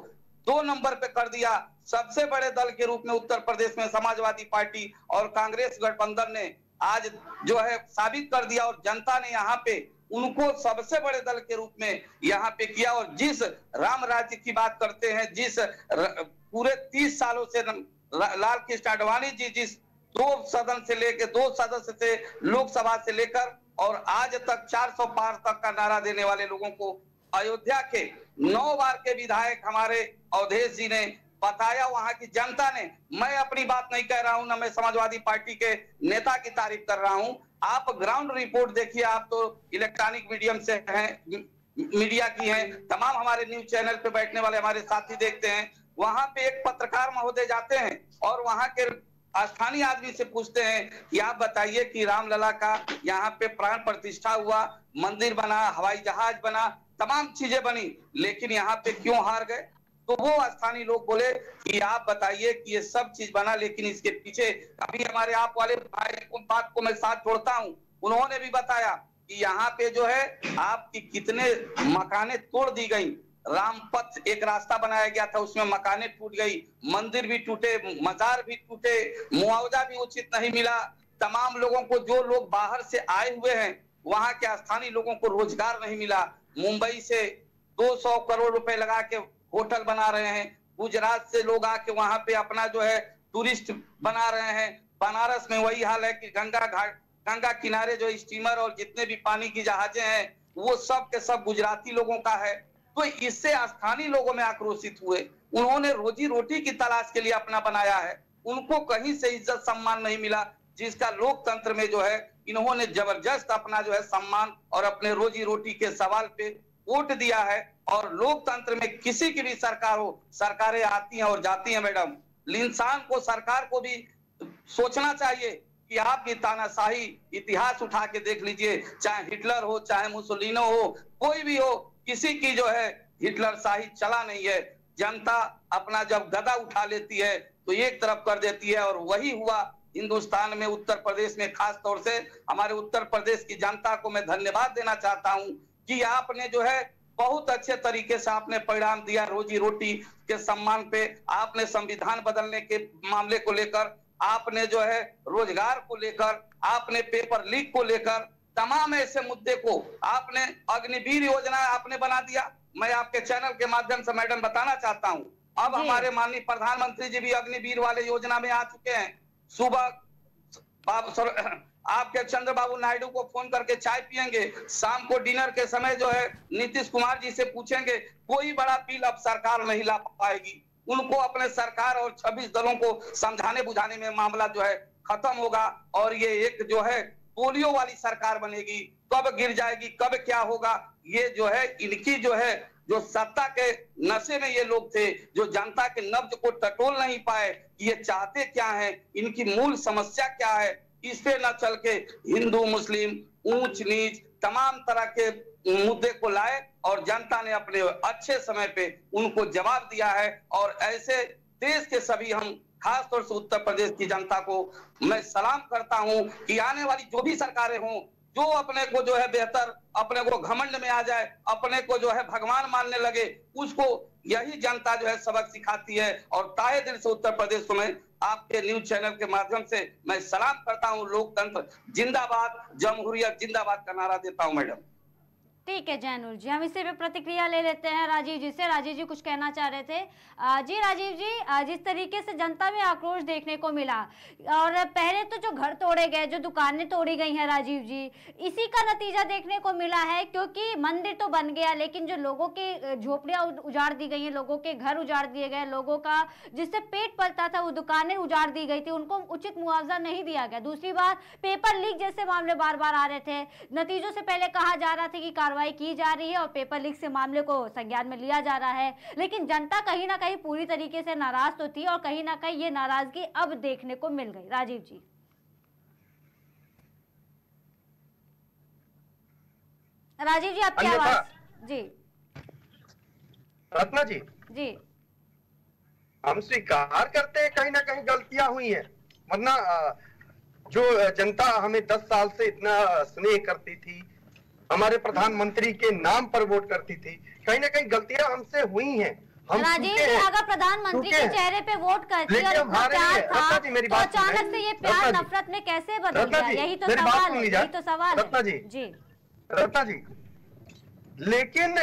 दो नंबर पे कर दिया। सबसे बड़े दल के रूप में उत्तर प्रदेश में समाजवादी पार्टी और कांग्रेस गठबंधन ने आज जो है साबित कर दिया और जनता ने यहाँ पे उनको सबसे बड़े दल के रूप में यहाँ पे किया। और जिस राम राज्य की बात करते हैं जिस र, पूरे तीस सालों से लाल कृष्ण आडवाणी जी जिस दो सदन से लेकर दो सदस्य से लोकसभा से लेकर और आज तक 400 पार तक का नारा देने वाले लोगों को अयोध्या के नौ बार के विधायक हमारे अवधेश जी ने बताया वहाँ की जनता ने, मैं अपनी बात नहीं कह रहा हूँ, ना मैं समाजवादी पार्टी के नेता की तारीफ़ कर रहा हूँ। आप ग्राउंड रिपोर्ट देखिए, आप तो इलेक्ट्रॉनिक मीडियम से हैं मीडिया की हैं, तमाम हमारे न्यूज़ चैनल पे बैठने वाले हमारे साथी देखते हैं। वहाँ पे एक पत्रकार महोदय जाते हैं और वहाँ के स्थानीय आदमी से पूछते हैं कि आप बताइए कि रामलला का यहाँ पे प्राण प्रतिष्ठा हुआ, मंदिर बना, हवाई जहाज़ बना, तमाम चीज़ें बनी, लेकिन यहाँ पे क्यों हार गए? तो वो स्थानीय लोग बोले कि आप बताइए कि ये सब चीज़ बना, लेकिन इसके पीछे अभी हमारे आप वाले भाई बात को मैं साथ छोड़ता हूँ। उन्होंने भी बताया कि यहाँ पे जो है आपकी कितने मकाने तोड़ दी गई। रामपथ एक रास्ता बनाया गया था, उसमें मकाने टूट गई। मंदिर भी टूटे, मजार भी टूटे, मुआवजा भी उचित नहीं मिला। तमाम लोगों को, जो लोग बाहर से आए हुए हैं, वहाँ के स्थानीय लोगों को रोज़गार नहीं मिला। मुंबई से 200 करोड़ रुपए लगा के होटल बना रहे हैं। गुजरात से लोग आके वहाँ पे अपना जो है टूरिस्ट बना रहे हैं। बनारस में वही हाल है कि गंगा घाट, गंगा किनारे जो स्टीमर और जितने भी पानी की जहाजें हैं, वो सब के सब गुजराती लोगों का है। तो इससे स्थानीय लोगों में आक्रोशित हुए। उन्होंने रोजी रोटी की तलाश के लिए अपना बनाया है। उनको कहीं से इज़्ज़त सम्मान नहीं मिला, जिसका लोकतंत्र में जो है, इन्होंने ज़बरदस्त अपना जो है सम्मान और अपने रोजी रोटी के सवाल पे वोट दिया है और लोकतंत्र में किसी की भी सरकार हो, सरकारें आती हैं और जाती हैं, मैडम। इंसान को, सरकार को भी सोचना चाहिए कि आपकी तानाशाही इतिहास उठा के देख लीजिए, चाहे हिटलर हो, चाहे मुसोलिनो हो, कोई भी हो, किसी की जो है हिटलर शाही चला नहीं है। जनता अपना जब गदा उठा लेती है तो एक तरफ़ कर देती है और वही हुआ हिंदुस्तान में, उत्तर प्रदेश में। खास तौर से हमारे उत्तर प्रदेश की जनता को मैं धन्यवाद देना चाहता हूँ कि आपने जो है बहुत अच्छे तरीके से आपने परिणाम दिया रोजी रोटी के सम्मान पे आपने संविधान बदलने के मामले को लेकर आपने जो है रोज़गार को लेकर आपने पेपर लीक को लेकर तमाम ऐसे मुद्दे को आपने अग्निवीर योजना आपने बना दिया। मैं आपके चैनल के माध्यम से मैडम बताना चाहता हूँ। अब हमारे माननीय प्रधानमंत्री जी भी अग्निवीर वाले योजना में आ चुके हैं। सुबह आपके चंद्रबाबू नायडू को फ़ोन करके चाय पियेंगे। शाम को डिनर के समय जो है, नीतीश कुमार जी से पूछेंगे, कोई बड़ा बिल अब सरकार नहीं ला पाएगी। उनको अपने सरकार और 26 दलों को समझाने बुझाने में मामला जो है, खत्म होगा और ये एक जो है, पोलियो वाली सरकार बनेगी। कब गिर जाएगी, कब क्या होगा, ये जो है, इनकी जो है, जो सत्ता के नशे में ये लोग थे, जो जनता के नब्ज को टटोल नहीं पाए ये चाहते क्या है, इनकी मूल समस्या क्या है इस पे न चल के हिंदू, मुस्लिम, ऊंच, नीच, तमाम तरह के मुद्दे को लाए और जनता ने अपने अच्छे समय पे उनको जवाब दिया है और ऐसे देश के सभी हम खास तौर से उत्तर प्रदेश की जनता को मैं सलाम करता हूँ कि आने वाली जो भी सरकारें हों, जो अपने को जो है बेहतर, अपने को घमंड में आ जाए, अपने को जो है भगवान मानने लगे, उसको यही जनता जो है सबक सिखाती है और ताए दिल से उत्तर प्रदेश में आपके न्यूज़ चैनल के माध्यम से मैं सलाम करता हूँ लोकतंत्र। जिंदाबाद, जमहूरियत जिंदाबाद का नारा देता हूँ, मैडम। ठीक है, जैनुल जी, हम इसी पे प्रतिक्रिया ले लेते हैं। राजीव जी से, राजीव जी कुछ कहना चाह रहे थे। जी, राजीव जी जिस तरीके से जनता में आक्रोश देखने को मिला, और पहले तो जो घर तोड़े गए, जो दुकानें तोड़ी गई हैं, राजीव जी, इसी का नतीजा देखने को मिला है, क्योंकि मंदिर तो बन गया, लेकिन जो लोगों की झोपड़ियाँ उजाड़ दी गई हैं, लोगों के घर उजाड़ दिए गए, लोगों का जिससे पेट पलता था, वो दुकानें उजाड़ दी गई थी, उनको उचित मुआवजा नहीं दिया गया। दूसरी बात, पेपर लीक जैसे मामले बार बार आ रहे थे। नतीजों से पहले कहा जा रहा था कि कार्रवाई कार्रवाई की जा रही है और पेपर लीक से मामले को संज्ञान में लिया जा रहा है। लेकिन जनता कहीं ना कहीं पूरी तरीके से नाराज़ तो थी और कहीं ना कहीं ये नाराज़गी अब देखने को मिल गई। राजीव जी। राजीव जी आपकी आवाज़ जी। रत्ना जी। जी। हम स्वीकार करते हैं कहीं ना कहीं गलतियाँ हुई हैं। वरना जो जनता हमें दस साल से इतना स्नेह करती थी हमारे प्रधानमंत्री के नाम पर वोट करती थी। कहीं ना कहीं गलतियाँ हमसे हुई हैं। हम राजेश जी अगर प्रधानमंत्री के चेहरे पे वोट करती और प्यार था तो अचानक से ये प्यार नफरत में कैसे बदल गया? यही तो सवाल यही तो सवाल रत्ना जी जी। रत्ना जी लेकिन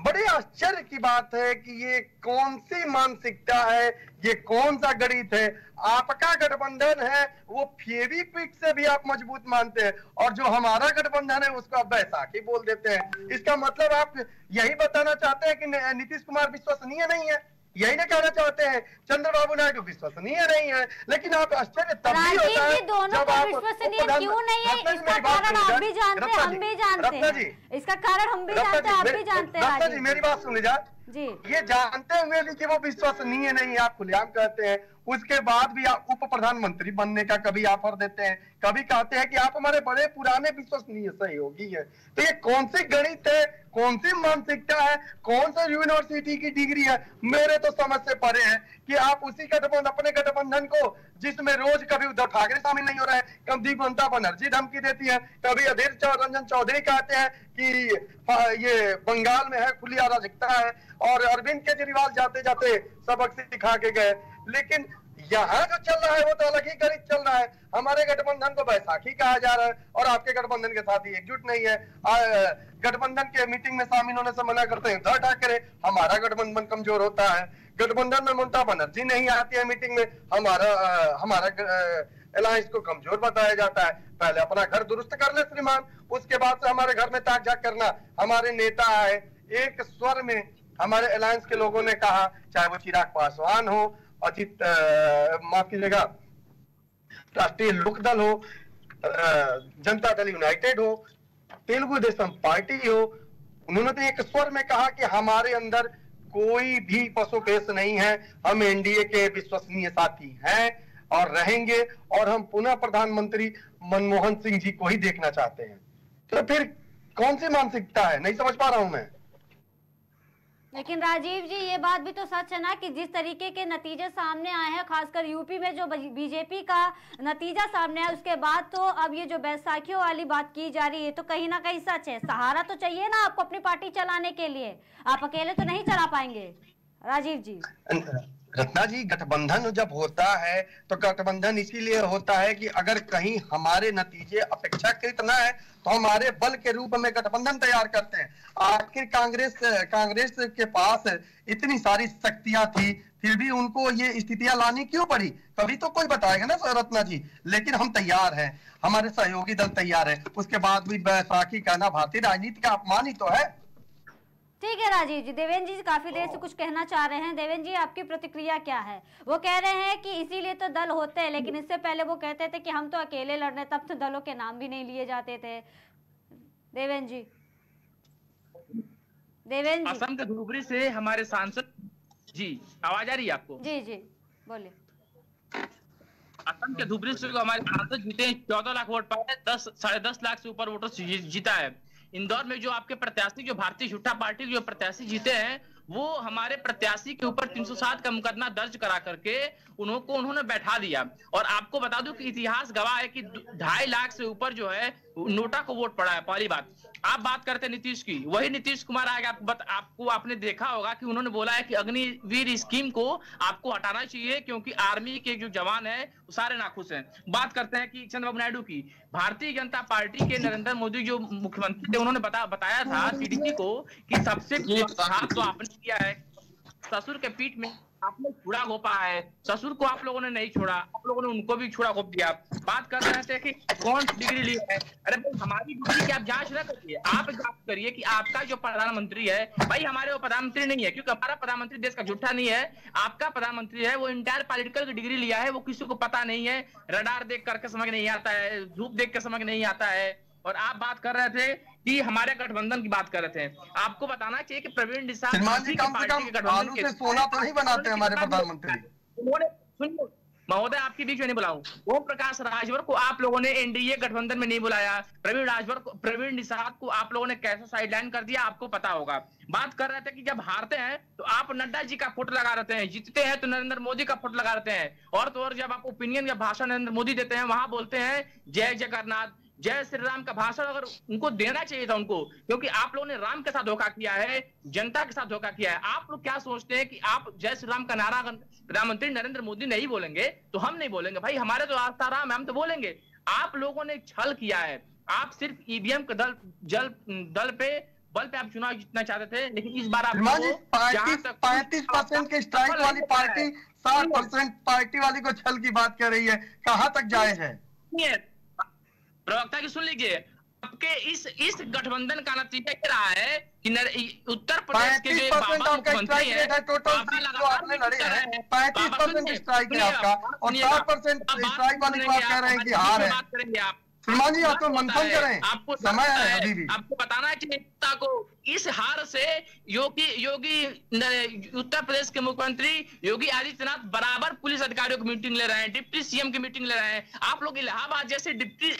बड़े आश्चर्य की बात है कि ये कौन सी मानसिकता है, ये कौन सा गणित है? आपका गठबंधन है, वो फेविक्विक से भी आप मज़बूत मानते हैं और जो हमारा गठबंधन है, उसको आप बैसाखी बोल देते हैं। इसका मतलब आप यही बताना चाहते हैं कि नीतीश कुमार विश्वसनीय नहीं है? यही ना कहना चाहते हैं चंद्रबाबू नायडू विश्वसनीय नहीं है लेकिन आप आश्चर्य तब भी होता है जब आप विश्वसनीय क्यों नहीं है? इसका कारण आप भी जानते हैं हम भी जानते हैं। इसका कारण हम भी जानते हैं आप भी जानते हैं रत्ना जी। मेरी बात सुन लीजिए जी। ये जानते हुए भी कि वो विश्वसनीय नहीं है आप खुलेआम कहते हैं उसके बाद भी आप उप प्रधानमंत्री बनने का कभी ऑफ़र देते हैं, कभी कहते हैं कि आप हमारे बड़े पुराने विश्वसनीय सहयोगी हैं। तो ये कौन सी गणित है, कौन सी मानसिकता है, कौन सा यूनिवर्सिटी की डिग्री है? मेरे तो समझ से परे है कि आप उसी गठबंधन, अपने गठबंधन को, जिसमें रोज कभी उद्धव ठाकरे शामिल नहीं हो रहे हैं, कभी ममता बनर्जी धमकी देती है, कभी अधीर रंजन चौधरी कहते हैं कि ये बंगाल में है, खुली अराजकता है, और अरविंद केजरीवाल जाते जाते सबक सिखा के गए। लेकिन यहाँ जो चल रहा है वो तो अलग ही गणित चल रहा है। हमारे गठबंधन को बैसाखी कहा जा रहा है और आपके गठबंधन के साथ ही एकजुट नहीं है। गठबंधन के मीटिंग में शामिल होने से मना करते हैं उद्धव ठाकरे हमारा गठबंधन कमज़ोर होता है। गठबंधन में ममता बनर्जी नहीं आती है मीटिंग में हमारा आ, हमारा अलायंस को कमज़ोर बताया जाता है। पहले अपना घर दुरुस्त कर ले श्रीमान उसके बाद से हमारे घर में ताक झाक करना। हमारे नेता आए एक स्वर में हमारे अलायंस के लोगों ने कहा चाहे वो चिराग पासवान हो अजित माफ़ कीजिएगा, राष्ट्रीय लोकदल हो जनता दल यूनाइटेड हो, तेलुगु देशम पार्टी हो, उन्होंने तो एक स्वर में कहा कि हमारे अंदर कोई भी पशुपेश नहीं है, हम एनडीए के विश्वसनीय साथी हैं और रहेंगे और हम पुनः प्रधानमंत्री मनमोहन सिंह जी को ही देखना चाहते हैं। तो फिर कौन सी मानसिकता है? नहीं समझ पा रहा हूँ मैं। लेकिन राजीव जी, ये बात भी तो सच है ना कि जिस तरीके के नतीजे सामने आए हैं, खासकर यूपी में जो बीजेपी का नतीजा सामने आया, उसके बाद तो अब ये जो बैसाखियों वाली बात की जा रही है तो कहीं ना कहीं सच है। सहारा तो चाहिए ना आपको अपनी पार्टी चलाने के लिए। आप अकेले तो नहीं चला पाएँगे, राजीव जी। रत्ना जी, गठबंधन जब होता है तो गठबंधन इसीलिए होता है कि अगर कहीं हमारे नतीजे अपेक्षाकृत ना है तो हमारे बल के रूप में गठबंधन तैयार करते हैं। आखिर कांग्रेस कांग्रेस के पास इतनी सारी शक्तियाँ थी, फिर भी उनको ये स्थितियाँ लानी क्यों पड़ी? कभी तो कोई बताएगा ना रत्ना जी, लेकिन हम तैयार हैं, हमारे सहयोगी दल तैयार है। उसके बाद भी बैसाखी कहना, भारतीय राजनीति का अपमान ही तो है। ठीक है राजीव जी देवेंद्र जी काफ़ी देर से कुछ कहना चाह रहे हैं। देवेंद्र जी आपकी प्रतिक्रिया क्या है? वो कह रहे हैं कि इसीलिए तो दल होते हैं लेकिन इससे पहले वो कहते थे कि हम तो अकेले लड़ रहे तब तो दलों के नाम भी नहीं लिए जाते थे। देवेंद्र जी। देवेंद्र जी। असम के धुबरी से हमारे सांसद जी आवाज़ आ रही है आपको? जी जी बोलिए। असम के धुबरी से हमारे सांसद जीते चौदह लाख वोट पाए दस साढ़े दस लाख से ऊपर वोटर जीता है। इंदौर में जो आपके प्रत्याशी, जो भारतीय झूठा पार्टी के जो प्रत्याशी जीते हैं, वो हमारे प्रत्याशी के ऊपर 307 का मुकदमा दर्ज करा करके उनको उन्होंने बैठा दिया। और आपको बता दूँ कि इतिहास गवाह है कि ढाई लाख से ऊपर जो है, नोटा को वोट पड़ा है, पहली बात। आप बात करते हैं नीतीश की वही नीतीश कुमार आएगा आपको बत, आपको आपने देखा होगा कि उन्होंने बोला है कि अग्निवीर स्कीम को आपको हटाना चाहिए क्योंकि आर्मी के जो जवान है वो सारे नाखुश हैं। बात करते हैं कि चंद्रबाबू नायडू की भारतीय जनता पार्टी के नरेंद्र मोदी जो मुख्यमंत्री थे उन्होंने बता बताया था टीडीपी को कि सबसे हाथ तो आपने किया है। ससुर के पीठ में आपने छुड़ा घोपा है। ससुर को आप लोगों ने नहीं छोड़ा, आप लोगों ने उनको भी छुड़ा घोप दिया। बात कर रहे थे कि कौन डिग्री ली है? अरे भाई, हमारी डिग्री की आप जाँच ना करिए। आप जाँच करिए कि आपका जो प्रधानमंत्री है, भाई, हमारे वो प्रधानमंत्री नहीं है, क्योंकि हमारा प्रधानमंत्री देश का झूठा नहीं है। आपका प्रधानमंत्री है, वो इंटायर पॉलिटिकल की डिग्री लिया है, वो किसी को पता नहीं है। रडार देख करके समझ नहीं आता है धूप देख के समझ नहीं आता है। और आप बात कर रहे थे कि हमारे गठबंधन की बात कर रहे थे। आपको बताना चाहिए कि प्रवीण निशा सलमान जी कम से कम आलू से सोना तो नहीं बनाते हमारे प्रधानमंत्री। उन्होंने सुनिए महोदय आपके बीच में नहीं बुलाऊ। ओम प्रकाश राजभर को आप लोगों ने एनडीए गठबंधन में नहीं बुलाया। प्रवीण राजभर को प्रवीण निषाद को आप लोगों ने कैसे साइडलाइन कर दिया आपको पता होगा। बात कर रहे थे कि जब हारते हैं तो आप नड्डा जी का फ़ोटो लगा रहते हैं। जीतते हैं तो नरेंद्र मोदी का फ़ोटो लगा रहते हैं। और तो और जब आप ओपिनियन या भाषण नरेंद्र मोदी देते हैं वहाँ बोलते हैं जय जगन्नाथ जय श्री राम का भाषण अगर उनको देना चाहिए था उनको क्योंकि आप लोगों ने राम के साथ धोखा किया है जनता के साथ धोखा किया है। आप लोग क्या सोचते हैं कि आप जय श्री राम का नारा प्रधानमंत्री नरेंद्र मोदी नहीं बोलेंगे तो हम नहीं बोलेंगे। भाई हमारे तो आस्था राम है हम तो बोलेंगे। आप लोगों ने छल किया है। आप सिर्फ़ ईवीएम के दल जल दल पे बल पे आप चुनाव जीतना चाहते थे लेकिन इस बार आप पैंतीस परसेंट की स्ट्राइक वाली पार्टी साठ परसेंट पार्टी वाली को छल की बात कर रही है। कहाँ तक जाए है? प्रवक्ता की सुन लीजिए आपके इस इस गठबंधन का नतीजा ये रहा है कि उत्तर प्रदेश के जो बाबा मुख्यमंत्री है टोटल जो आपने लड़े हैं पैंतीस परसेंट स्ट्राइक है आपका और। परसेंट स्ट्राइक वाली बात कह रहे हैं कि हार है श्रीमान जी, आप तो मंथन करें। आपको समय है अभी भी। आपको बताना है कि नेता को इस हार से योगी योगी उत्तर प्रदेश के मुख्यमंत्री योगी आदित्यनाथ बराबर पुलिस अधिकारियों की मीटिंग ले रहे हैं डिप्टी सीएम की मीटिंग ले रहे हैं आप लोग इलाहाबाद जैसे डिप्टी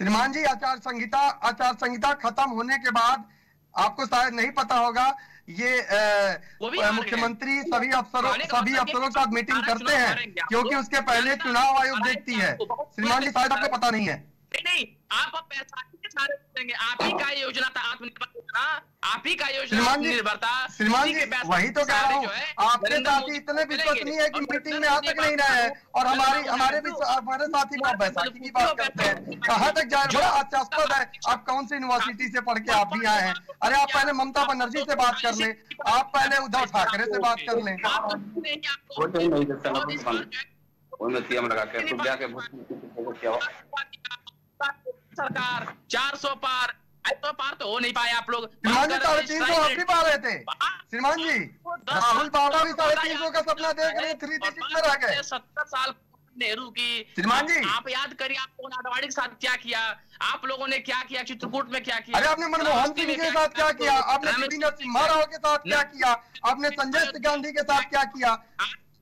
श्रीमान जी आचार संहिता आचार संहिता खत्म होने के बाद आपको शायद नहीं पता होगा ये। मुख्यमंत्री सभी अफसरों सभी मतलब अफसरों के साथ मीटिंग करते हैं क्योंकि उसके पहले चुनाव आयोग देखती है। श्रीमान जी शायद आपको पता नहीं है। नहीं नहीं आप अब पैसा के सारे देंगे आप ही का योजना था आत्मनिर्भर योजना। आप ही का योजना निर्भरता श्रीमान जी वही तो कह रहा हूँ। आपके साथी इतने विश्वसनीय है कि मीटिंग में आ तक नहीं रहे हैं। और हमारी हमारे भी हमारे साथी को बैसाखी की बात करते हैं? कहाँ तक जाए बड़ा हास्यास्पद है। आप कौन सी यूनिवर्सिटी से पढ़ के आप भी आए हैं? अरे आप पहले ममता बनर्जी से बात कर लें। आप पहले उद्धव ठाकरे से बात कर लें। वो तो लगा के सुविधा के भूख क्या हो सरकार 400 पार। तो पार तो हो नहीं पाए आप लोग। श्रीमान जी साढ़े तीन सौ आप भी पा रहे थे श्रीमान जी राहुल बाबा भी साढ़े तीन सौ का सपना देख रहे थ्री डिजिट में रह गए। सत्तर साल नेहरू की। श्रीमान जी। आप याद करिए आपको आडवाणी के साथ क्या किया? आप लोगों ने क्या किया? चित्रकूट में क्या किया? अरे आपने मनमोहन सिंह के साथ क्या किया? आपने राव के साथ क्या किया? आपने संजय गांधी के साथ क्या किया?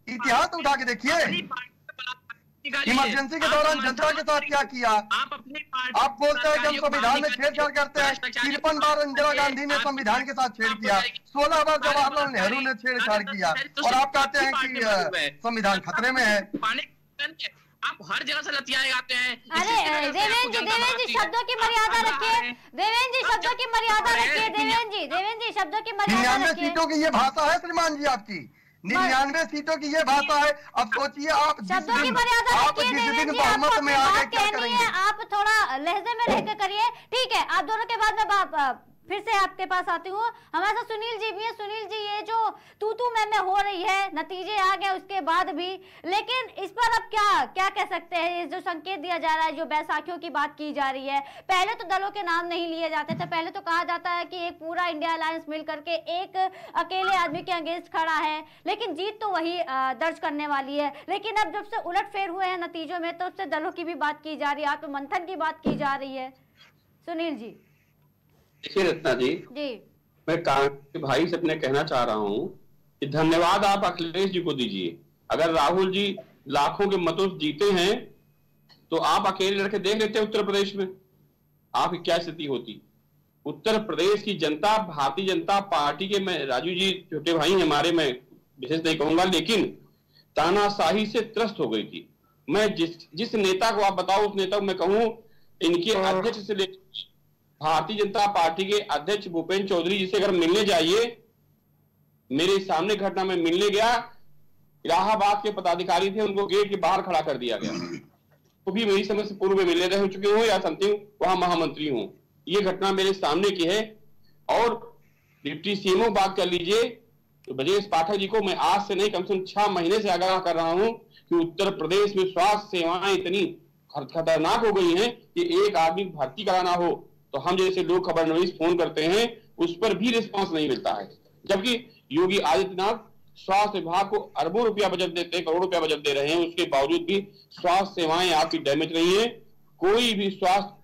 इतिहास उठा के देखिए अपनी पार्टी से बलात्कार निकालिए। इमरजेंसी के दौरान जनता के साथ क्या किया? आप अपनी पार्टी आप बोलते हैं कि हम संविधान में छेड़छाड़ करते हैं। तिरपन बार इंदिरा गांधी ने संविधान के साथ छेड़ किया। सोलह बार जवाहरलाल नेहरू ने छेड़छाड़ किया। और आप कहते हैं कि संविधान खतरे में है। आप हर जगह से लतियाए आते हैं। अरे देवेंद्र जी देवेंद्र जी शब्दों की मर्यादा रखिए। देवेंद्र जी शब्दों की मर्यादा रखिए देवेंद्र जी देवेंद्र जी शब्दों की मर्यादा निन्यानवे रखिए। सीटों की ये भाषा है श्रीमान जी आपकी। निन्यानवे सीटों की ये भाषा है। अब सोचिए आप जिस शब्दों की मर्यादा आप जिस दिन बहुमत में आ गए क्या करेंगे? आप थोड़ा लहजे में रहकर करिए ठीक है? आप दोनों के बाद में फिर से आपके पास आती हूँ। हमारे साथ सुनील जी भी हैं। सुनील जी, ये जो तू तू मैं मैं हो रही है, नतीजे आ गए उसके बाद भी। लेकिन इस पर अब क्या क्या कह सकते हैं? जो संकेत दिया जा रहा है, जो बैसाखियों की बात की जा रही है, पहले तो दलों के नाम नहीं लिए जाते थे। पहले तो कहा जाता है कि एक पूरा इंडिया अलायंस मिल करके एक अकेले आदमी के अगेंस्ट खड़ा है। लेकिन जीत तो वही दर्ज करने वाली है। लेकिन अब जब से उलट फेर हुए हैं नतीजों में तो उससे दलों की भी बात की जा रही है आत्म मंथन की बात की जा रही है। सुनील जी। देखिए रत्ना जी जी। मैं कांग्रेस के भाई से अपने कहना चाह रहा हूँ कि धन्यवाद आप अखिलेश जी को दीजिए। अगर राहुल जी लाखों के मतों से जीते हैं तो आप अकेले लड़के देख लेते उत्तर प्रदेश में। आपकी क्या स्थिति होती? उत्तर प्रदेश की जनता भारतीय जनता पार्टी के मैं राजू जी छोटे भाई हैं हमारे मैं विशेष नहीं कहूँगा लेकिन तानाशाही से त्रस्त हो गई थी। मैं जिस जिस नेता को आप बताओ उस नेता को मैं कहूँ इनके अध्यक्ष से लेकर भारतीय जनता पार्टी के अध्यक्ष भूपेन्द्र चौधरी जी से अगर मिलने जाइए, मेरे सामने घटना में मिलने गया, इलाहाबाद के पदाधिकारी थे, उनको गेट के बाहर खड़ा कर दिया गया। वो भी मेरी समझ से पूर्व में मिलने रह चुके हूँ या समथिंग, वहाँ महामंत्री हूँ। ये घटना मेरे सामने की है। और डिप्टी सीएमओ बात कर लीजिए तो ब्रजेश पाठक जी को मैं आज से नहीं, कम से कम छह महीने से आगाह कर रहा हूँ कि उत्तर प्रदेश में स्वास्थ्य सेवाएँ इतनी खतरनाक हो गई हैं कि एक आदमी भर्ती कराना हो। तो हम जैसे लोग खबर नवीस फ़ोन करते हैं, उस पर भी रिस्पॉन्स नहीं मिलता है। जबकि योगी आदित्यनाथ स्वास्थ्य विभाग को अरबों रुपया बजट देते हैं, करोड़ों रुपया बजट दे रहे हैं, उसके बावजूद भी स्वास्थ्य सेवाएँ आपकी डैमेज रही है। कोई भी स्वास्थ्य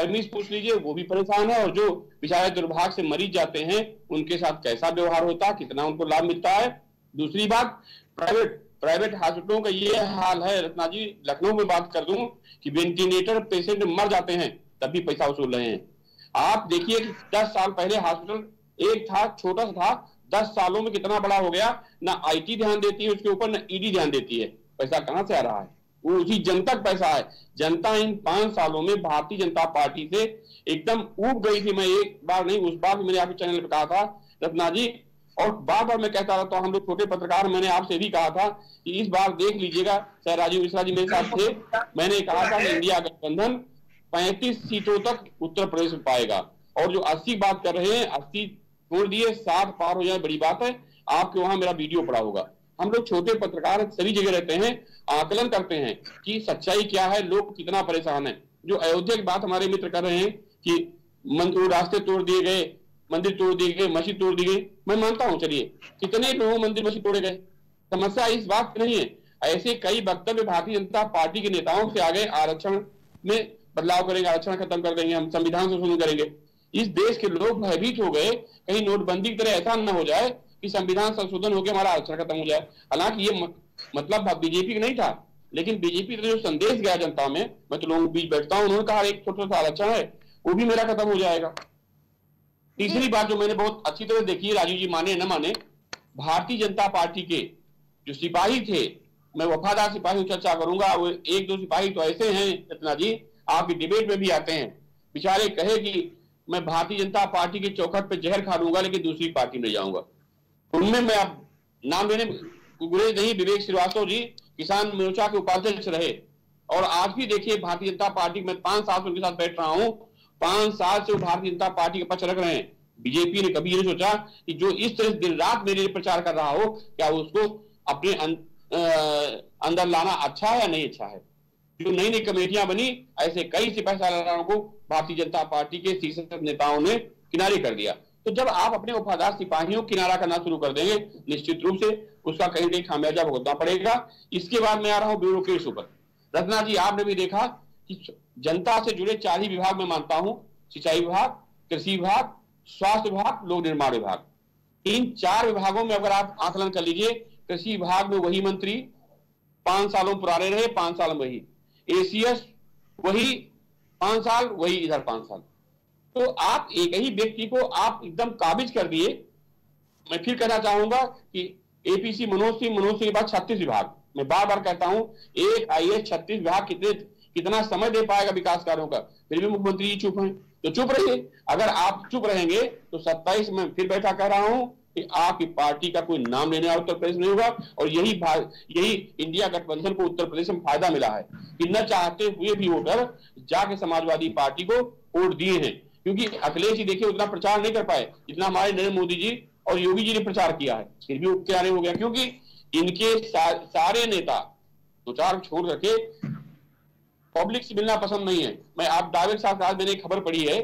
कर्मी पूछ लीजिए, वो भी परेशान है, और जो बेचारे दुर्भाग से मरीज़ जाते हैं, उनके साथ कैसा व्यवहार होता है कितना उनको लाभ मिलता है? दूसरी बात प्राइवेट प्राइवेट हॉस्पिटलों का ये हाल है रत्ना जी लखनऊ में बात कर दूँ कि वेंटिलेटर पेशेंट मर जाते हैं। तब भी पैसा वसूल रहे हैं। आप देखिए कि दस साल पहले हॉस्पिटल एक था, छोटा सा था, दस सालों में कितना बड़ा हो गया, ना आईटी ध्यान देती है उसके ऊपर, ना ईडी ध्यान देती है। पैसा कहाँ से आ रहा है? वो उसी जनता का पैसा है। जनता इन पाँच सालों में भारतीय जनता पार्टी से एकदम ऊब गई थी। मैं एक बार नहीं, उस बार भी मैंने आपके चैनल पे कहा था, रत्ना जी, और बार बार मैं कहता रहता हूँ, हम लोग छोटे पत्रकार मैंने आपसे भी कहा था कि इस बार देख लीजिएगा शायद राजीव मिश्रा जी मेरे साथ थे। मैंने कहा था इंडिया गठबंधन पैंतीस सीटों तक उत्तर प्रदेश में पाएगा। और जो अस्सी बात कर रहे हैं, अस्सी छोड़ दिए साठ पार हो जाए, बड़ी बात है। आपके वहाँ मेरा वीडियो पड़ा होगा। हम लोग छोटे पत्रकार सभी जगह रहते हैं, आकलन करते हैं कि सच्चाई क्या है, लोग कितना परेशान है। जो अयोध्या की बात हमारे मित्र कर रहे हैं कि मंदिर रास्ते तोड़ दिए गए, मंदिर तोड़ दिए गए, मस्जिद तोड़ दी गई, मैं मानता हूँ, चलिए, कितने लोगों मंदिर, मस्जिद तोड़े गए? समस्या इस बात की नहीं है। ऐसे कई वक्तव्य भारतीय जनता पार्टी के नेताओं से आ गए आरक्षण में बदलाव करेंगे, आरक्षण खत्म कर देंगे, हम संविधान संशोधन करेंगे। इस देश के लोग भयभीत हो गए, कहीं नोटबंदी की तरह ऐसा न हो जाए कि संविधान संशोधन हो गया हमारा आरक्षण खत्म हो जाए। हालाँकि ये मतलब बीजेपी नहीं था, लेकिन बीजेपी का जो संदेश गया जनता में, मैं तो लोगों के बीच बैठता हूँ, उन्होंने कहा एक छोटा सा आरक्षण है, वो भी मेरा खत्म हो जाएगा। तीसरी बात जो मैंने बहुत अच्छी तरह देखी है राजीव जी माने न माने, भारतीय जनता पार्टी के जो सिपाही थे, मैं वफादार सिपाही चर्चा करूँगा, वो एक दो सिपाही तो ऐसे हैं रत्ना जी आपकी डिबेट में भी आते हैं। बेचारे कहे कि मैं भारतीय जनता पार्टी के चौखट पे जहर खा लूँगा लेकिन दूसरी पार्टी में जाऊँगा। उनमें मैं अब नाम लेने गुरेज नहीं विवेक श्रीवास्तव जी किसान मोर्चा के उपाध्यक्ष रहे। और आज भी देखिए भारतीय जनता पार्टी में पाँच साल से उनके साथ बैठ रहा हूँ। पाँच साल से वो भारतीय जनता पार्टी के पक्ष रख रहे हैं। बीजेपी ने कभी ये नहीं सोचा कि जो इस तरह दिन रात मेरे लिए प्रचार कर रहा हो क्या उसको अपने अं, अंदर लाना अच्छा है या नहीं अच्छा है? जो नई नई कमेटियाँ बनी, ऐसे कई सिपाही सालारों को भारतीय जनता पार्टी के शीर्ष नेताओं ने किनारे कर दिया। तो जब आप अपने वफादार सिपाहियों किनारा करना शुरू कर देंगे, निश्चित रूप से उसका कहीं कहीं खामियाजा भुगतना पड़ेगा। इसके बाद मैं आ रहा हूँ ब्यूरोक्रेट्स ऊपर रत्ना जी, आपने भी देखा कि जनता से जुड़े चार ही विभाग में मानता हूँ, सिंचाई विभाग, कृषि विभाग, स्वास्थ्य विभाग, लोक निर्माण विभाग। इन चार विभागों में अगर आप आकलन कर लीजिए, कृषि विभाग में वही मंत्री, पाँच सालों पुराने रहे, पाँच साल में वही। एसीएस वही पाँच साल, वही इधर पाँच साल। तो आप एक ही व्यक्ति को आप एकदम काबिज कर दिए। मैं फिर कहना चाहूँगा कि एपीसी मनोज सिंह मनोज सिंह के बाद छत्तीस विभाग। मैं बार बार कहता हूँ, एक आई एस छत्तीस विभाग कितने, कितना समय दे पाएगा विकास कार्यों का? फिर भी मुख्यमंत्री चुप हैं। तो चुप रहिए। अगर आप चुप रहेंगे तो सत्ताईस में फिर बैठा कह रहा हूँ कि आपकी पार्टी का कोई नाम लेने उत्तर प्रदेश नहीं हुआ और यही यही इंडिया गठबंधन को उत्तर प्रदेश में फ़ायदा मिला है कि न चाहते हुए भी वोटर जाके समाजवादी पार्टी को वोट दिए हैं। क्योंकि अखिलेश जी देखिए उतना प्रचार नहीं कर पाए जितना हमारे नरेंद्र मोदी जी और योगी जी ने प्रचार किया है। फिर भी उपचारे हो गया क्योंकि इनके सा, सारे नेता दो चार छोड़ करके पब्लिक से मिलना पसंद नहीं है। मैं आप डायरेक्ट के साथ मैंने खबर पड़ी है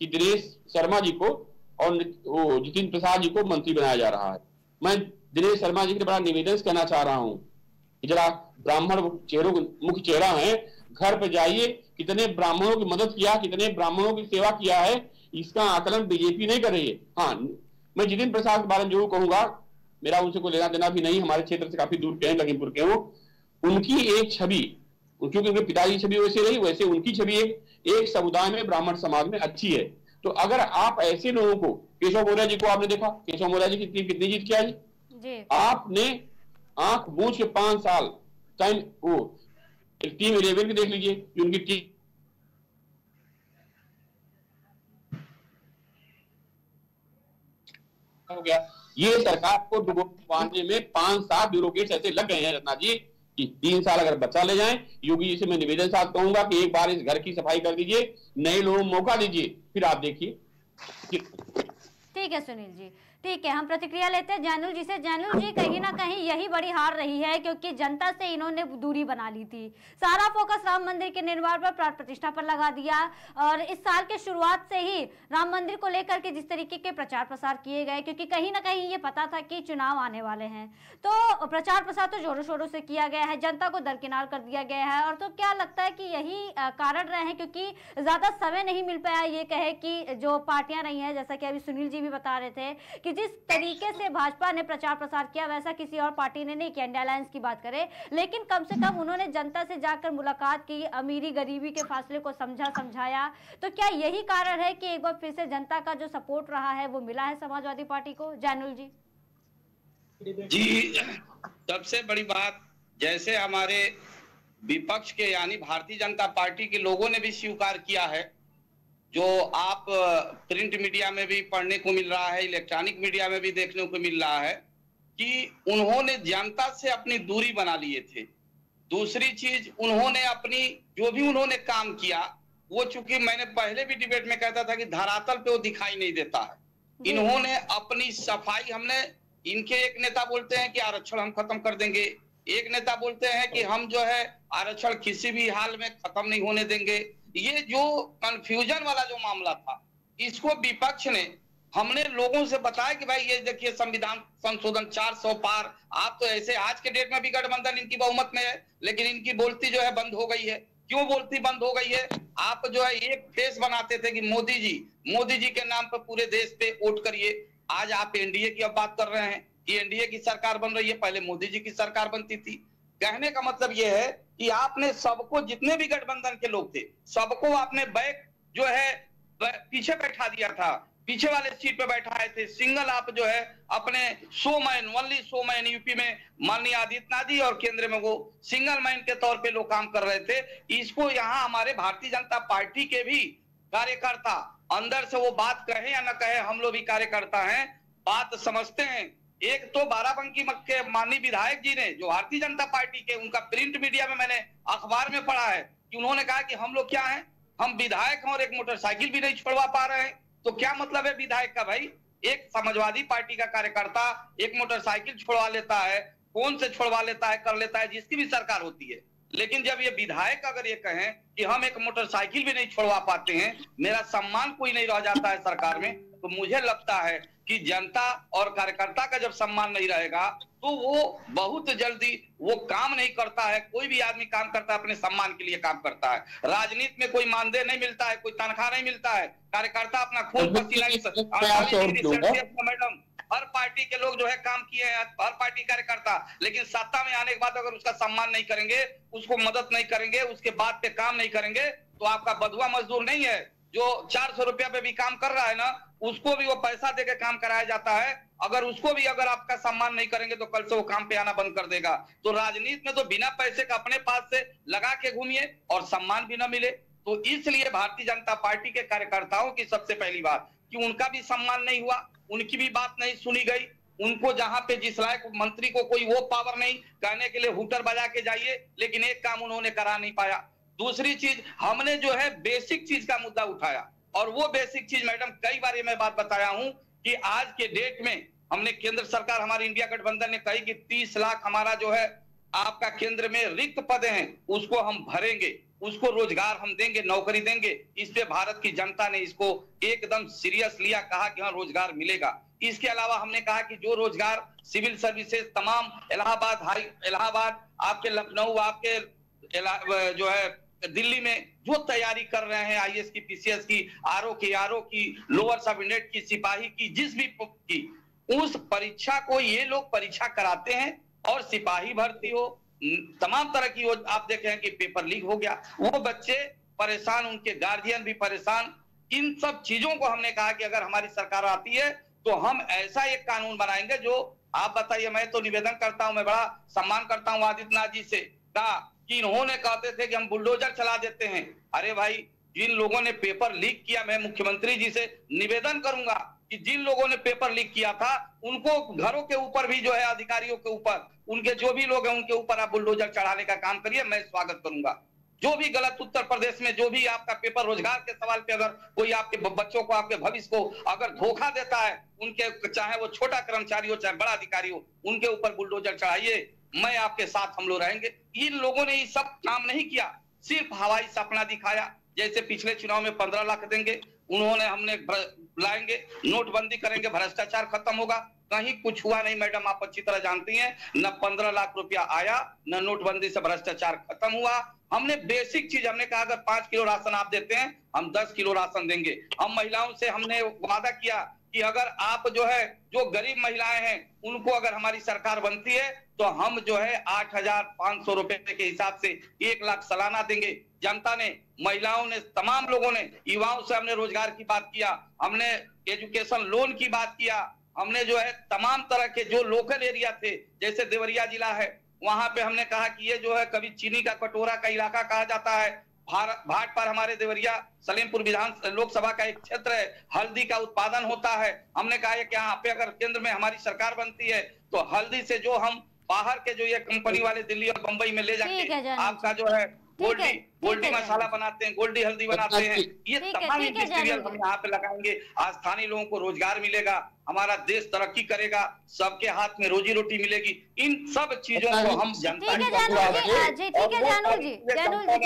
कि दिनेश शर्मा जी को और जितिन प्रसाद जी को मंत्री बनाया जा रहा है। मैं दिनेश शर्मा जी के बड़ा निवेदन कहना चाह रहा हूँ जरा ब्राह्मण चेहरों मुख्य चेहरा है, घर पे जाइए, कितने ब्राह्मणों की मदद किया, कितने ब्राह्मणों की सेवा किया है, इसका आकलन बीजेपी नहीं कर रही है। हाँ मैं जितिन प्रसाद के बारे में ज़रूर कहूँगा। मेरा उनसे कोई लेना देना भी नहीं, हमारे क्षेत्र से काफ़ी दूर के हैं लखीमपुर के वो उनकी एक छवि, क्योंकि उनके पिताजी छवि वैसे रही, वैसे उनकी छवि एक एक समुदाय में ब्राह्मण समाज में अच्छी है। तो अगर आप ऐसे लोगों को केशव मौर्य जी को आपने देखा? केशव मौर्य जी कितनी कितनी जीत किया जी? जी। आपने आँख बूझ के पाँच साल टाइम वो टीम इलेवन की देख लीजिए उनकी टीम हो गया। ये सरकार को बांधने में पाँच सात ब्यूरोक्रेट्स ऐसे लग गए हैं रत्ना जी। कि तीन साल अगर बच्चा ले जाए, योगी जी से मैं निवेदन साथ कहूँगा कि एक बार इस घर की सफ़ाई कर दीजिए, नए लोगों मौका दीजिए, फिर आप देखिए। ठीक है सुनील जी। ठीक है, हम प्रतिक्रिया लेते हैं जैनुल जी से। जैनुल जी, कहीं ना कहीं यही बड़ी हार रही है क्योंकि जनता से इन्होंने दूरी बना ली थी। सारा फोकस राम मंदिर के निर्माण पर, प्राण प्रतिष्ठा पर लगा दिया और इस साल के शुरुआत से ही राम मंदिर को लेकर के जिस तरीके के प्रचार प्रसार किए गए, क्योंकि कहीं ना कहीं ये पता था कि चुनाव आने वाले हैं। तो प्रचार प्रसार तो जोरों शोरों से किया गया है, जनता को दरकिनार कर दिया गया है और तो क्या लगता है कि यही कारण रहे हैं क्योंकि ज़्यादा समय नहीं मिल पाया ये कहे कि जो पार्टियाँ रही हैं, जैसा कि अभी सुनील जी भी बता रहे थे कि कि जिस तरीके से भाजपा ने प्रचार प्रसार किया, वैसा किसी और पार्टी ने नहीं किया। इंडिया अलायंस की बात करें, लेकिन कम से कम उन्होंने जनता से जाकर मुलाकात की, अमीरी गरीबी के फासले को समझा, समझाया। तो क्या यही कारण है कि एक बार फिर से जनता का जो सपोर्ट रहा है, वो मिला है समाजवादी पार्टी को? जैनुल जी। जी, सबसे बड़ी बात, जैसे हमारे विपक्ष के, यानी भारतीय जनता पार्टी के लोगों ने भी स्वीकार किया है जो आप प्रिंट मीडिया में भी पढ़ने को मिल रहा है इलेक्ट्रॉनिक मीडिया में भी देखने को मिल रहा है कि उन्होंने जनता से अपनी दूरी बना लिए थे। दूसरी चीज़ उन्होंने अपनी जो भी उन्होंने काम किया वो चूँकि मैंने पहले भी डिबेट में कहता था कि धरातल पे वो दिखाई नहीं देता है। इन्होंने अपनी सफ़ाई हमने इनके एक नेता बोलते हैं कि आरक्षण हम खत्म कर देंगे। एक नेता बोलते हैं कि हम जो है आरक्षण किसी भी हाल में खत्म नहीं होने देंगे। ये जो कंफ्यूजन वाला जो मामला था, इसको विपक्ष ने हमने लोगों से बताया कि भाई ये देखिए संविधान, संशोधन 400 पार, आप तो ऐसे आज के डेट में भी गठबंधन इनकी बहुमत में है, लेकिन इनकी बोलती जो है बंद हो गई है। क्यों बोलती बंद हो गई है? आप जो है एक फेस बनाते थे कि मोदी जी मोदी जी के नाम पर पूरे देश पे वोट करिए। आज आप एनडीए की अब बात कर रहे हैं कि एनडीए की सरकार बन रही है, पहले मोदी जी की सरकार बनती थी। कहने का मतलब यह है कि आपने सबको जितने भी गठबंधन के लोग थे, सबको आपने बैक जो है पीछे बैठा दिया था। पीछे वाले सीट पे बैठाए थे। सिंगल आप जो है, अपने so man only so man UP में माननीय आदित्यनाथ जी और केंद्र में वो सिंगल मैन के तौर पे लोग काम कर रहे थे। इसको यहाँ हमारे भारतीय जनता पार्टी के भी कार्यकर्ता, अंदर से वो बात कहे या न कहे, हम लोग भी कार्यकर्ता हैं। बात समझते हैं। एक तो बाराबंकी के माननीय विधायक जी ने, जो भारतीय जनता पार्टी के, उनका प्रिंट मीडिया में मैंने अखबार में पढ़ा है कि उन्होंने कहा कि हम लोग क्या हैं? हम विधायक हैं और एक मोटरसाइकिल भी नहीं छोड़वा पा रहे हैं। तो क्या मतलब है विधायक का भाई? एक समाजवादी पार्टी का कार्यकर्ता एक मोटरसाइकिल छोड़वा लेता है कौन से छोड़वा लेता है, कर लेता है, जिसकी भी सरकार होती है। लेकिन जब ये विधायक अगर ये कहें कि हम एक मोटरसाइकिल भी नहीं छोड़वा पाते हैं, मेरा सम्मान कोई नहीं रह जाता है सरकार में तो मुझे लगता है कि जनता और कार्यकर्ता का जब सम्मान नहीं रहेगा तो वो बहुत जल्दी वो काम नहीं करता है कोई भी आदमी काम करता है अपने सम्मान के लिए काम करता है। राजनीति में कोई मानदेय नहीं मिलता है कोई तनख्वाह नहीं मिलता है कार्यकर्ता अपना खून तो पसीना मैडम। हर पार्टी के लोग जो है काम किए हैं हर पार्टी कार्यकर्ता लेकिन सत्ता में आने के बाद अगर उसका सम्मान नहीं करेंगे उसको मदद नहीं करेंगे उसके बाद पे काम नहीं करेंगे तो आपका बधुआ मजदूर नहीं है। जो चार सौ रुपया पे भी काम कर रहा है ना, उसको भी वो पैसा दे के काम कराया जाता है। अगर उसको भी अगर आपका सम्मान नहीं करेंगे तो कल से वो काम पे आना बंद कर देगा। तो राजनीति में तो बिना पैसे का अपने पास से लगा के घूमिए और सम्मान भी ना मिले। तो इसलिए भारतीय जनता पार्टी के कार्यकर्ताओं की सबसे पहली बात कि उनका भी सम्मान नहीं हुआ, उनकी भी बात नहीं सुनी गई। उनको जहाँ पे जिस लायक मंत्री को कोई वो पावर नहीं, कहने के लिए हुटर बजा के जाइए, लेकिन एक काम उन्होंने करा नहीं पाया। दूसरी चीज़, हमने जो है बेसिक चीज़ का मुद्दा उठाया। और वो बेसिक चीज़, मैडम, कई बार ये मैं बात बताया हूँ कि आज के डेट में हमने केंद्र सरकार, हमारी इंडिया गठबंधन ने कही कि तीस लाख हमारा जो है आपका केंद्र में रिक्त पद हैं, उसको हम भरेंगे, उसको रोज़गार हम देंगे, नौकरी देंगे। इस भारत की जनता ने इसको एकदम सीरियस लिया, कहा कि हाँ रोज़गार मिलेगा। इसके अलावा हमने कहा कि जो रोज़गार सिविल सर्विसेज़, तमाम इलाहाबाद हाई, इलाहाबाद, आपके लखनऊ, आपके जो है दिल्ली में जो तैयारी कर रहे हैं आईएएस की पीसीएस की आरओ की आरओ की लोअर सब की, सिपाही की, जिस भी की, उस परीक्षा को ये लोग परीक्षा कराते हैं और सिपाही भर्ती हो। तमाम तरह की वो आप देखे हैं कि पेपर लीक हो गया। वो बच्चे परेशान, उनके गार्जियन भी परेशान। इन सब चीज़ों को हमने कहा कि अगर हमारी सरकार आती है तो हम ऐसा एक कानून बनाएँगे जो, आप बताइए, मैं तो निवेदन करता हूँ, मैं बड़ा सम्मान करता हूँ आदित्यनाथ जी से। कहा कि इन्होंने कहते थे कि हम बुलडोजर चला देते हैं। अरे भाई, जिन लोगों ने पेपर लीक किया, मैं मुख्यमंत्री जी से निवेदन करूँगा कि जिन लोगों ने पेपर लीक किया था, उनको घरों के ऊपर भी जो है, अधिकारियों के ऊपर, उनके जो भी लोग हैं, उनके ऊपर आप बुलडोजर चढ़ाने का काम करिए, मैं स्वागत करूँगा। जो भी गलत उत्तर प्रदेश में, जो भी आपका पेपर रोज़गार के सवाल पे अगर कोई आपके बच्चों को, आपके भविष्य को अगर धोखा देता है, उनके चाहे वो छोटा कर्मचारी हो, चाहे बड़ा अधिकारी हो, उनके ऊपर बुलडोजर चढ़ाइए। मैं आपके साथ हम लोग रहेंगे। इन लोगों ने ये सब काम नहीं किया। सिर्फ़ हवाई सपना दिखाया। जैसे पिछले चुनाव में पंद्रह लाख देंगे, उन्होंने हमने लाएँगे, नोटबंदी करेंगे, भ्रष्टाचार खत्म होगा। कहीं कुछ हुआ नहीं, मैडम, आप अच्छी तरह जानती हैं। न पंद्रह लाख रुपया आया, न नोटबंदी से भ्रष्टाचार खत्म हुआ। हमने बेसिक चीज़, हमने कहा, अगर पाँच किलो राशन आप देते हैं, हम दस किलो राशन देंगे। हम महिलाओं से हमने वादा किया कि अगर आप जो है, जो गरीब महिलाएँ हैं, उनको अगर हमारी सरकार बनती है तो हम जो है आठ हज़ार पाँच सौ रुपए के हिसाब से एक लाख सालाना देंगे। जनता ने, महिलाओं ने, तमाम लोगों ने, युवाओं से हमने रोज़गार की बात किया, हमने एजुकेशन लोन की बात किया, हमने जो है तमाम तरह के जो लोकल एरिया थे, जैसे देवरिया जिला है, वहाँ पे हमने कहा कि ये जो है कभी चीनी का कटोरा का इलाका कहा जाता है। भाट पर हमारे देवरिया सलेमपुर विधान, लोकसभा का एक क्षेत्र है, हल्दी का उत्पादन होता है। हमने कहा है कि यहाँ पे अगर केंद्र में हमारी सरकार बनती है तो हल्दी से जो हम बाहर के जो ये कंपनी वाले दिल्ली और बम्बई में ले है, जाके आपका जो है गोल्डी गोल्डी मसाला बनाते हैं गोल्डी हल्दी बनाते हैं। ये तमाम इंडस्ट्रियल हम यहाँ पे लगाएँगे। आज स्थानीय लोगों को रोज़गार मिलेगा हमारा देश तरक्की करेगा सबके हाथ में रोजी रोटी मिलेगी। इन सब चीज़ों को हम जनता ने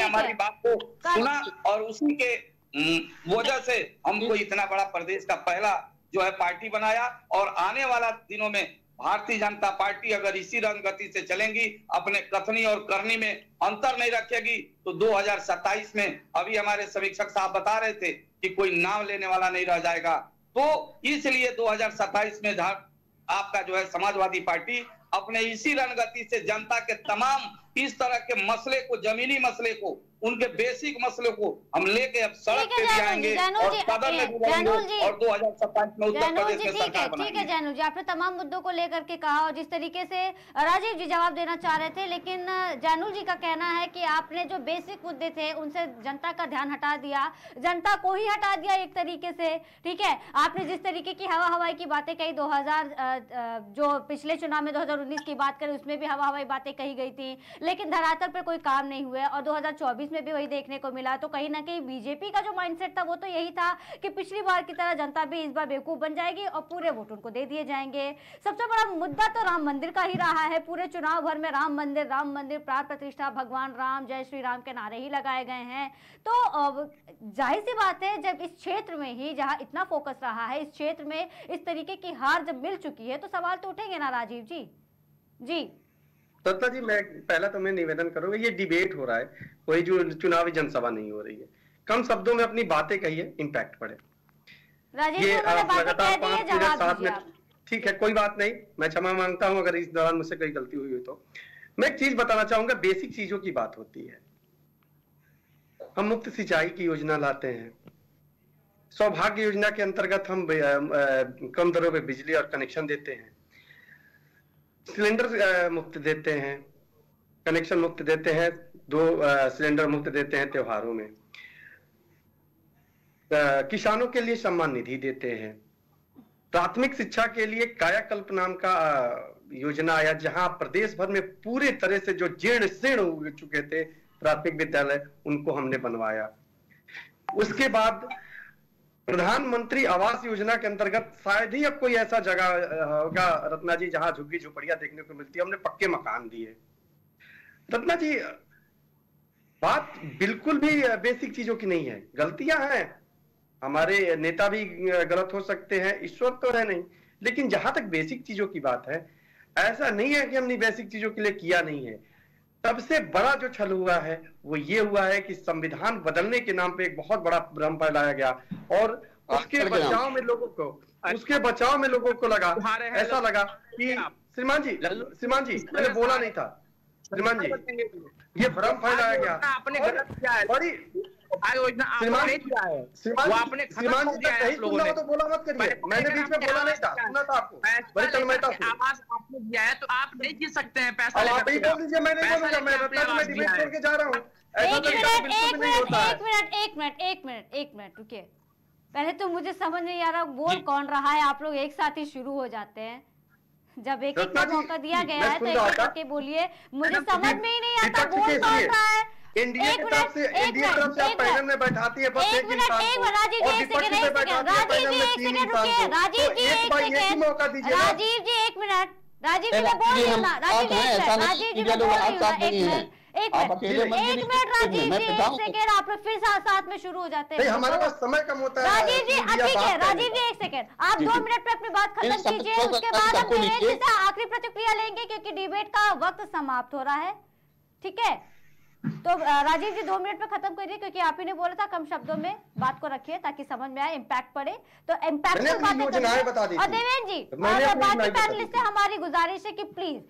हमारी बात को सुना और उसी के हम्म, वजह से हमको इतना बड़ा प्रदेश का पहला जो है पार्टी बनाया। और आने वाला दिनों में भारतीय जनता पार्टी अगर इसी रंग गति से चलेंगी, अपने कथनी और करनी में अंतर नहीं रखेगी तो 2027 में अभी हमारे समीक्षक साहब बता रहे थे कि कोई नाम लेने वाला नहीं रह जाएगा। तो इसलिए 2027 में आपका जो है समाजवादी पार्टी अपने इसी रणगति से जनता के तमाम इस तरह के मसले को, जमीनी मसले को उनके बेसिक मसले को हम लेके अब सड़क पे भी आएँगे और सदन में भी रहेंगे जैनुल जी। और 2027 में उत्तर प्रदेश में सरकार ठीक है जैनुल जी आपने तमाम मुद्दों को लेकर के कहा और जिस तरीके से राजीव जी जवाब देना चाह रहे थे लेकिन जैनुल जी का कहना है कि आपने जो बेसिक मुद्दे थे उनसे जनता का ध्यान हटा दिया जनता को ही हटा दिया एक तरीके से ठीक है आपने जिस तरीके की हवा हवाई की बातें कही 2000 अ, अ, जो पिछले चुनाव में 2019 की बात करें उसमें भी हवा हवाई बातें कही गई थी लेकिन धरातल पर कोई काम नहीं हुआ और 2024 में भी वही देखने को मिला। तो कहीं ना कहीं बीजेपी का जो माइंडसेट था, वो तो यही था कि पिछली बार की तरह जनता भी इस बार बेवकूफ़ बन जाएगी और पूरे वोट उनको दे दिए जाएँगे। सबसे बड़ा मुद्दा तो राम मंदिर का ही रहा है। पूरे चुनाव भर में राम मंदिर राम मंदिर, प्राण प्रतिष्ठा, भगवान राम, जय श्री राम के नारे ही लगाए गए हैं। तो ज़ाहिर सी बात है, जब इस क्षेत्र में ही जहाँ इतना फोकस रहा है, इस क्षेत्र में इस तरीके की हार जब मिल चुकी है तो सवाल तो उठेंगे ना राजीव जी? जी। दत्ता जी मैं पहला तो मैं निवेदन करूँगा ये डिबेट हो रहा है कोई जो चुनावी जनसभा नहीं हो रही है। कम शब्दों में अपनी बातें कहिए इम्पैक्ट पड़े। ये उन्होंने आप लगातार कह दी पाँच मिनट सात मिनट। ठीक है कोई बात नहीं मैं क्षमा माँगता हूँ अगर इस दौरान मुझसे कोई गलती हुई हो तो। मैं एक चीज़ बताना चाहूँगा बेसिक चीज़ों की बात होती है। हम मुफ़्त सिंचाई की योजना लाते हैं। सौभाग्य योजना के अंतर्गत हम कम दरों पे बिजली और कनेक्शन देते हैं। सिलेंडर मुफ़्त देते हैं। कनेक्शन मुफ़्त देते हैं। दो सिलेंडर मुफ़्त देते हैं त्योहारों में। किसानों के लिए सम्मान निधि देते हैं। प्राथमिक शिक्षा के लिए कायाकल्प नाम का योजना आया, जहाँ प्रदेश भर में पूरे तरह से जो जीर्ण शीर्ण हो चुके थे प्राथमिक विद्यालय, उनको हमने बनवाया। उसके बाद प्रधानमंत्री आवास योजना के अंतर्गत शायद ही अब कोई ऐसा जगह होगा, रत्ना जी, जहाँ झुग्गी झुपड़िया देखने को मिलती है। हमने पक्के मकान दिए। रत्ना जी, बात बिल्कुल भी बेसिक चीज़ों की नहीं है। गलतियाँ हैं। हमारे नेता भी गलत हो सकते हैं। ईश्वर तो है नहीं। लेकिन जहाँ तक बेसिक चीज़ों की बात है, ऐसा नहीं है कि हमने बेसिक चीज़ों के लिए किया नहीं है। सबसे बड़ा जो छल हुआ है वो ये हुआ है कि संविधान बदलने के नाम पे एक बहुत बड़ा भ्रम फैलाया गया। और उसके आजकल के नाम। बचाव में लोगों को उसके बचाव में लोगों को लगा। ऐसा लगा कि श्रीमान जी श्रीमान जी मैंने बोला नहीं था। श्रीमान जी ये भ्रम फैलाया गया। आपने गलत किया है। बड़ी योजना आपने श्रीमान है वो आपने खत्म कर दिया है लोगों ने। तो बोला मत करिए। पहले- मैंने बीच में बोला नहीं था। सुना था आपको। पैसा बड़ी लेकर तन्मयता आवाज़ आपने दिया है तो आप नहीं जीत सकते हैं पैसा आप ही बोल दीजिए मैं नहीं मैं लेकर रत्ना जी आपने मैं डिबेट दिया है। छोड़ के जा रहा हूँ। एक मिनट एक मिनट एक मिनट एक मिनट एक मिनट एक मिनट रुकिए। पहले तो मुझे समझ नहीं आ रहा बोल कौन रहा है। आप लोग एक साथ ही शुरू हो जाते हैं। जब एक एक का मौका दिया गया है तो एक एक करके बोलिए। मुझे समझ में ही नहीं आता बोल कौन रहा है? एनडीए की तरफ़ से एक की तरफ़ से आप पैनल में बैठाती है बस एक एक इंसान को राजीव जी और एक विपक्ष में बैठाती है पैनल में तीन इंसान को। तो एक एक बार एक ही मौका दीजिए राजीव जी एक मिनट राजीव जी मैं बोल रही हूँ राजीव जी राजीव जी मैं बोल लोग रही हूँ एक मिनट एक राजीव जी तो एक तो। आप लोग फिर साथ साथ में शुरू हो जाते हैं। हमारे तो- पास समय कम होता है राजीव जी ठीक है राजीव जी एक सेकेंड आप दो मिनट पे अपनी बात खत्म कीजिए उसके बाद हम आखिरी प्रतिक्रिया लेंगे क्योंकि डिबेट का वक्त समाप्त हो रहा है ठीक है तो राजीव जी दो मिनट में खत्म करिए क्योंकि आप ही ने बोला था कम शब्दों में बात को रखिए ताकि समझ में आए इम्पैक्ट पड़े। तो इम्पैक्ट और देवेंद्र जी और बाकी पैनलिस्ट से हमारी गुजारिश है कि प्लीज़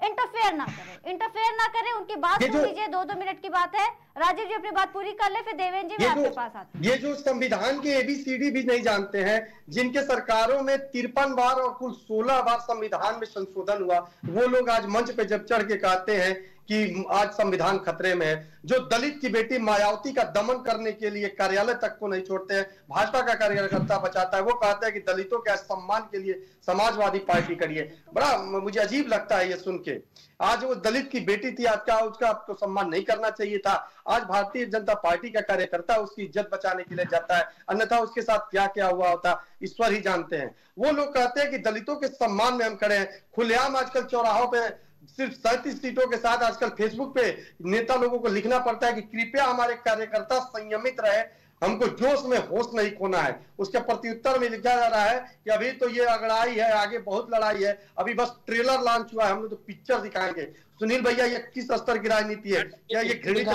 इंटरफेयर ना करें। इंटरफेयर ना करें उनकी बात सुन लीजिए दो दो मिनट की बात है। राजीव जी अपनी बात पूरी कर ले फिर देवेंद्र जी आपके पास आती हूँ। ये जो संविधान के एबीसीडी भी नहीं जानते हैं जिनके सरकारों में तिरपन बार और कुल सोलह बार संविधान में संशोधन हुआ वो लोग आज मंच पे जब चढ़ के कहते हैं कि आज संविधान खतरे में है, जो दलित की बेटी मायावती का दमन करने के लिए कार्यालय तक को नहीं छोड़ते हैं, भाजपा का कार्यकर्ता बचाता है, वो कहता है कि दलितों के सम्मान के लिए समाजवादी पार्टी करिए बड़ा मुझे अजीब लगता है ये सुन के। आज वो दलित की बेटी थी, आज का उसका आपको सम्मान नहीं करना चाहिए था? आज भारतीय जनता पार्टी का कार्यकर्ता उसकी इज़्ज़त बचाने के लिए जाता है, अन्यथा उसके साथ क्या क्या हुआ होता, ईश्वर ही जानते हैं। वो लोग कहते हैं कि दलितों के सम्मान में हम खड़े हैं, खुलेआम आजकल चौराहों पे सिर्फ़ सैंतीस सीटों के साथ आजकल फेसबुक पे नेता लोगों को लिखना पड़ता है कि कृपया हमारे कार्यकर्ता संयमित रहे। हमको जोश में होश नहीं खोना है। उसके प्रत्युत्तर में लिखा जा रहा है कि अभी तो ये अगड़ाई है आगे बहुत लड़ाई है। अभी बस ट्रेलर लॉन्च हुआ है हम लोग तो पिक्चर दिखाएँगे। सुनील भैया ये किस स्तर की राजनीति है? क्या ये घृणित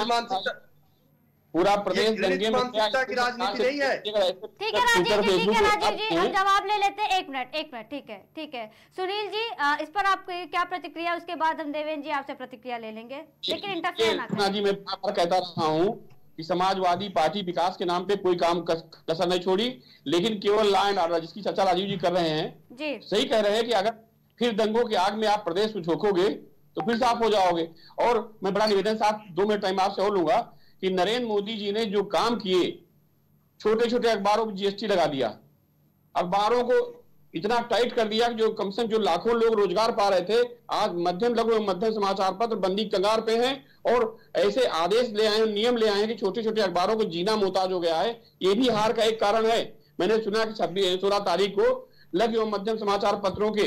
पूरा प्रदेश दंगे में मानसिकता की राजनीति नहीं है। ठीक है राजीव जी ठीक है राजीव जी हम जवाब ले लेते हैं। एक मिनट एक मिनट ठीक है ठीक है। सुनील जी इस पर आपकी क्या प्रतिक्रिया उसके बाद हम देवेंद्र जी आपसे प्रतिक्रिया ले लेंगे। लेकिन इंटरफेयर ना जी मैं बार बार कहता रहा हूँ कि समाजवादी पार्टी विकास के नाम पे कोई काम कसर नहीं छोड़ी लेकिन केवल लॉ एंड ऑर्डर जिसकी चर्चा राजीव जी कर रहे हैं। जी। सही कह रहे हैं कि अगर फिर दंगों की आग में आप प्रदेश को झोंकोगे तो फिर साफ़ हो जाओगे। और मैं बड़ा निवेदन साथ दो मिनट टाइम आपसे और लूँगा कि नरेंद्र मोदी जी ने जो काम किए छोटे छोटे अखबारों पर जीएसटी लगा दिया। अखबारों को इतना टाइट कर दिया कि जो कम से कम जो लाखों लोग रोज़गार पा रहे थे, आज मध्यम लघु एवं मध्यम समाचार पत्र बंदी कगार पे हैं और ऐसे आदेश ले आए, नियम ले आए हैं कि छोटे छोटे अखबारों को जीना मोहताज हो गया है। ये भी हार का एक कारण है। मैंने सुना कि छब्बीस सोलह तारीख को लघु एवं मध्यम समाचार पत्रों के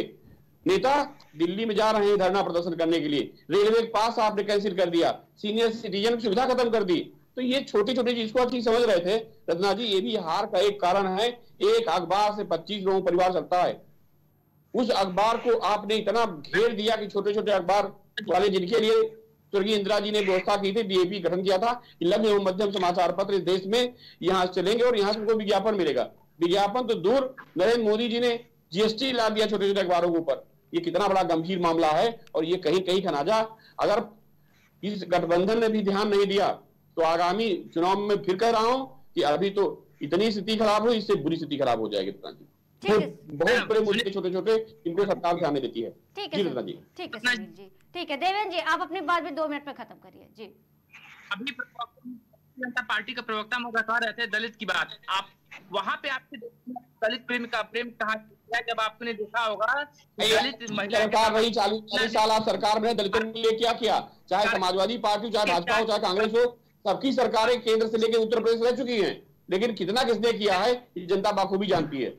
नेता दिल्ली में जा रहे हैं धरना प्रदर्शन करने के लिए। रेलवे पास आपने कैंसिल कर दिया। सीनियर सिटीजन की सुविधा खत्म कर दी। तो ये छोटी छोटी चीज़ को आप ठीक समझ रहे थे। रत्ना जी, ये भी हार का एक कारण है। एक अखबार से 25 लोगों परिवार चलता है। उस अखबार को आपने इतना घेर दिया कि छोटे छोटे अखबार वाले जिनके लिए स्वर्गीय इंदिरा जी ने व्यवस्था की थी डीएपी गठन किया था कि लघु एवं मध्यम समाचार पत्र इस देश में यहाँ चलेंगे और यहाँ से उनको विज्ञापन मिलेगा। विज्ञापन तो दूर नरेंद्र मोदी जी ने जीएसटी ला दिया छोटे छोटे अखबारों के ऊपर। ये कितना बड़ा गंभीर मामला है और ये कहीं कहीं खनाजा अगर इस गठबंधन ने भी ध्यान नहीं दिया तो आगामी चुनाव में फिर कह रहा हूँ कि अभी तो इतनी स्थिति खराब हो इससे बुरी स्थिति खराब हो जाएगी रत्ना जी बहुत बहुत बड़े मुद्दे छोटे छोटे इनको सरकार ध्यान नहीं देती है। ठीक जी है रत्ना जी ठीक है जी। ठीक है देवेंद्र जी आप अपनी बात भी दो मिनट में खत्म करिए जी। अभी भारतीय जनता पार्टी का प्रवक्ता में बता रहे थे दलित की बात। आप वहाँ पे आपके दलित प्रेम का प्रेम कहा जब आपने देखा होगा दलित महिला के सरकार रही चालीस चालीस साल आज सरकार में दलितों के लिए क्या किया? चाहे समाजवादी पार्टी हो, चाहे भाजपा हो चाहे कांग्रेस हो सबकी सरकारें केंद्र से लेकर उत्तर प्रदेश रह चुकी हैं। लेकिन कितना किसने किया है ये जनता बाखूबी जानती है।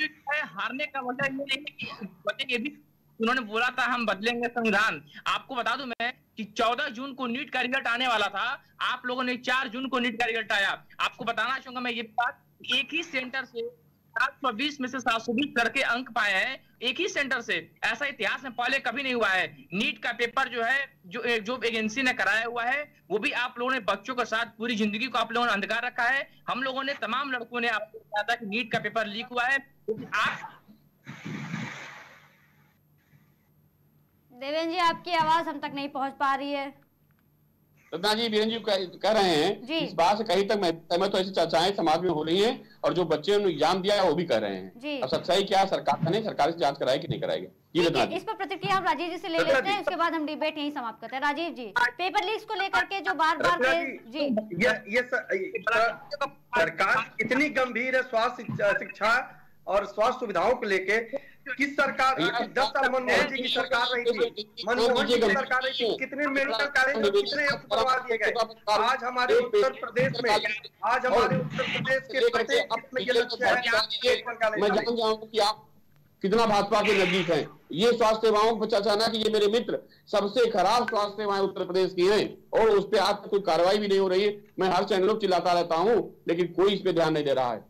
है हारने का वजह ये नहीं वजह ये भी उन्होंने बोला था, हम बदलेंगे संविधान। आपको बता दूँ मैं कि 14 जून को नीट का रिज़ल्ट आने वाला था। आप लोगों ने 4 जून को नीट का रिज़ल्ट आया। आपको बताना चाहूँगा मैं ये बात, एक ही सेंटर से 720 में से 720 लड़के अंक पाए हैं। एक ही सेंटर से, ऐसा इतिहास में पहले कभी नहीं हुआ है। नीट का पेपर जो है, जो जो एजेंसी ने कराया हुआ है, वो भी आप लोगों ने बच्चों के साथ पूरी ज़िंदगी को आप लोगों ने अंधकार रखा है। हम लोगों ने, तमाम लड़कों ने आपको बताया था कि नीट का पेपर लीक हुआ है। आप देवेंद्र जी आपकी आवाज़ हम तक नहीं पहुँच पा रही है। रत्ना जी बीरेन जी कह रहे जी। हैं इस बात से कहीं तक मैं सहमत तो ऐसी चर्चाएँ समाज में हो रही हैं और जो बच्चे ने एग्ज़ाम दिया है वो भी कर रहे हैं। अब सच्चाई क्या सरकार का नहीं सरकार से जाँच कराएगी कि नहीं कराएगी? ये रत्ना जी इस पर प्रतिक्रिया हम राजीव जी से ले लेते हैं उसके बाद हम डिबेट यहीं समाप्त करते हैं। राजीव जी पेपर लीक्स को लेकर के जो बार बार जी ये ये सरकार इतनी गंभीर है स्वास्थ्य शिक्षा- शिक्षा और स्वास्थ्य सुविधाओं को लेके किस सरकार दस साल मनमोहन जी की सरकार रही थी मनमोहन जी की सरकार रही थी कितने मेडिकल कॉलेज कितने बनवा दिए गए। आज हमारे उत्तर प्रदेश में आज हमारे उत्तर प्रदेश के प्रत्येक जिसमें ये लक्ष्य है कि कि कितना भाजपा के नज़दीक है। ये स्वास्थ्य सेवाओं पर चर्चा ना कि ये मेरे मित्र सबसे खराब स्वास्थ्य सेवाएँ उत्तर प्रदेश की हैं और उस पर आज तक कोई कार्रवाई भी नहीं हो रही है। मैं हर चैनल पर चिल्लाता रहता हूँ लेकिन कोई इस पे ध्यान नहीं दे रहा है।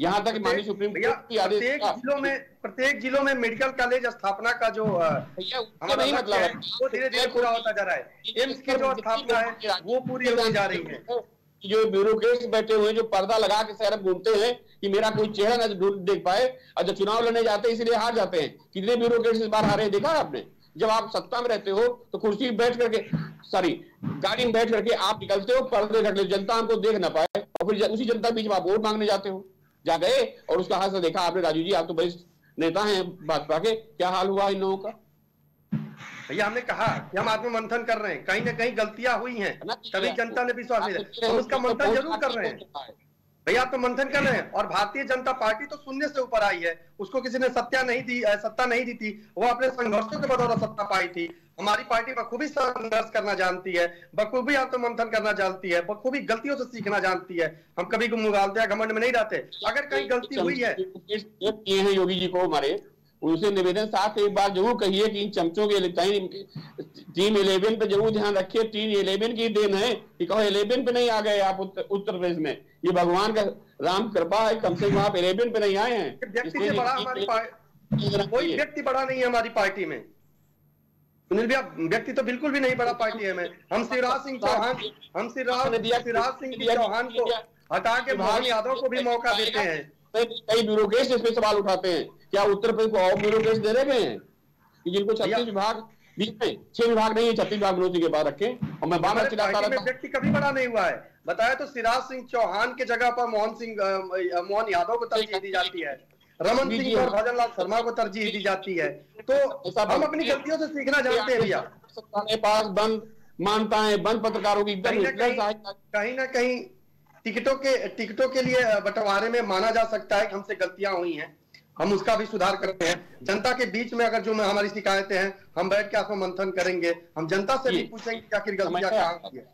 यहाँ तक माननीय सुप्रीम कोर्ट की आदेश प्रत्येक जिलों में प्रत्येक जिलों में मेडिकल कॉलेज स्थापना का जो हमारा नहीं मतलब है वो धीरे धीरे पूरा होता जा रहा है। एम्स की जो स्थापना है वो पूरी होती जा रही है। जो ब्यूरोक्रेट्स बैठे हुए हैं जो पर्दा लगा के शहर घूमते हैं कि मेरा कोई चेहरा न देख पाए और जब चुनाव लड़ने जाते हैं इसलिए हार जाते हैं। कितने ब्यूरोक्रेट्स इस बार हारे हैं, देखा है आपने? जब आप सत्ता में रहते हो तो कुर्सी बैठ करके सॉरी गाड़ी में बैठ करके आप निकलते हो पर्दे ढक ले जनता हमको देख ना पाए और फिर उसी जनता के बीच में आप वोट मांगने जाते हो। जा गए और उसका हाल से देखा आपने राजू जी आप तो बड़े नेता हैं भाजपा के। क्या हाल हुआ इन लोगों का? भैया हमने कहा कि हम आत्म मंथन कर रहे हैं। कहीं ना कहीं गलतियाँ हुई हैं। तभी जनता ने विश्वास दिया। हम उसका मंथन ज़रूर कर रहे हैं। भैया आप तो मंथन कर रहे हैं। और भारतीय जनता पार्टी तो शून्य से ऊपर आई है। उसको किसी ने सत्या नहीं दी सत्ता नहीं दी थी। वो अपने संघर्षों के बदौलत सत्ता पाई थी। हमारी पार्टी बखूबी संघर्ष करना जानती है बखूबी आत्म मंथन करना जानती है बखूबी गलतियों से सीखना जानती है। हम कभी मुगालते घमंड में नहीं रहते। अगर कहीं गलती हुई है। हैं योगी जी को हमारे। उनसे निवेदन साथ एक बार ज़रूर कहिए कि इन चमचों के टीम इलेवन पे ज़रूर ध्यान रखिए। टीम इलेवन की देन है कि कहो इलेवन पे नहीं आ गए आप उत्तर उत्तर प्रदेश में। ये भगवान का राम कृपा है कम से कम आप इलेवन पे नहीं आए हैं। कोई व्यक्ति बड़ा नहीं है हमारी पार्टी में। सुनील भैया व्यक्ति तो बिल्कुल भी नहीं बड़ा पार्टी है में हम शिवराज सिंह चौहान हम शिवराज शिवराज सिंह चौहान को हटा के मोहन यादव को भी मौका देते हैं। कई ब्यूरोक्रेट्स इस पे सवाल उठाते हैं। क्या उत्तर प्रदेश को और ब्यूरोक्रेट्स दे रहे हैं? जिनको छत्तीस विभाग बीच में छह विभाग नहीं है छत्तीस विभाग विरोधी के बाद रखे। और मैं बार व्यक्ति कभी बड़ा नहीं हुआ है। बताया तो शिवराज सिंह चौहान के जगह पर मोहन सिंह मोहन यादव को तरजीह दी जाती है। रमन सिंह और हाँ। भजन लाल शर्मा को तरजीह दी जाती है। तो हम अपनी गलतियों से सीखना चाहते हैं भैया। पास बंद मानता है बंद पत्रकारों की कहीं ना कहीं टिकटों के टिकटों के लिए बंटवारे में माना जा सकता है कि हमसे गलतियाँ हुई हैं। हम उसका भी सुधार करते हैं। जनता के बीच में अगर जो हमारी शिकायतें हैं हम बैठ के आत्म मंथन करेंगे। हम जनता से भी पूछेंगे आखिर गलतियाँ कहाँ की है।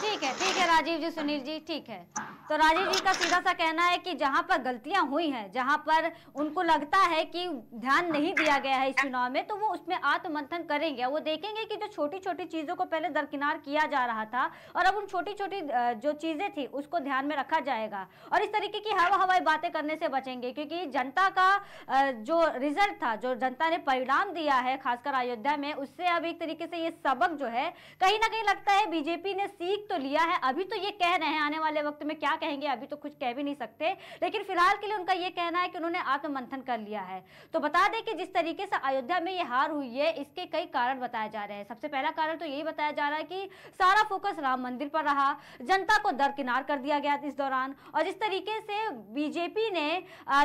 ठीक है ठीक है राजीव जी, सुनील जी, ठीक है। तो राजीव जी का सीधा सा कहना है कि जहाँ पर गलतियाँ हुई हैं, जहाँ पर उनको लगता है कि ध्यान नहीं दिया गया है इस चुनाव में तो वो उसमें आत्ममंथन करेंगे। वो देखेंगे कि जो छोटी छोटी चीज़ों को पहले दरकिनार किया जा रहा था और अब उन छोटी छोटी जो चीज़ें थी, उसको ध्यान में रखा जाएगा। और इस तरीके की हवा हवाई बातें करने से बचेंगे, क्योंकि जनता का जो रिज़ल्ट था, जो जनता ने परिणाम दिया है, खासकर अयोध्या में, उससे अब एक तरीके से ये सबक जो है, कहीं ना कहीं लगता है बीजेपी ने सीख तो लिया है। अभी तो ये कह रहे हैं, आने वाले वक्त में क्या कहेंगे, अभी तो कुछ कह भी नहीं सकते। लेकिन फ़िलहाल के लिए उनका ये कहना है कि उन्होंने आत्ममंथन कर लिया है। तो बता दें कि जिस तरीके से अयोध्या में ये हार हुई है, इसके कई कारण बताए जा रहे हैं। सबसे पहला कारण तो यही बताया जा रहा है कि सारा फोकस राम मंदिर पर रहा। जनता को दरकिनार कर दिया गया इस दौरान। और जिस तरीके से बीजेपी ने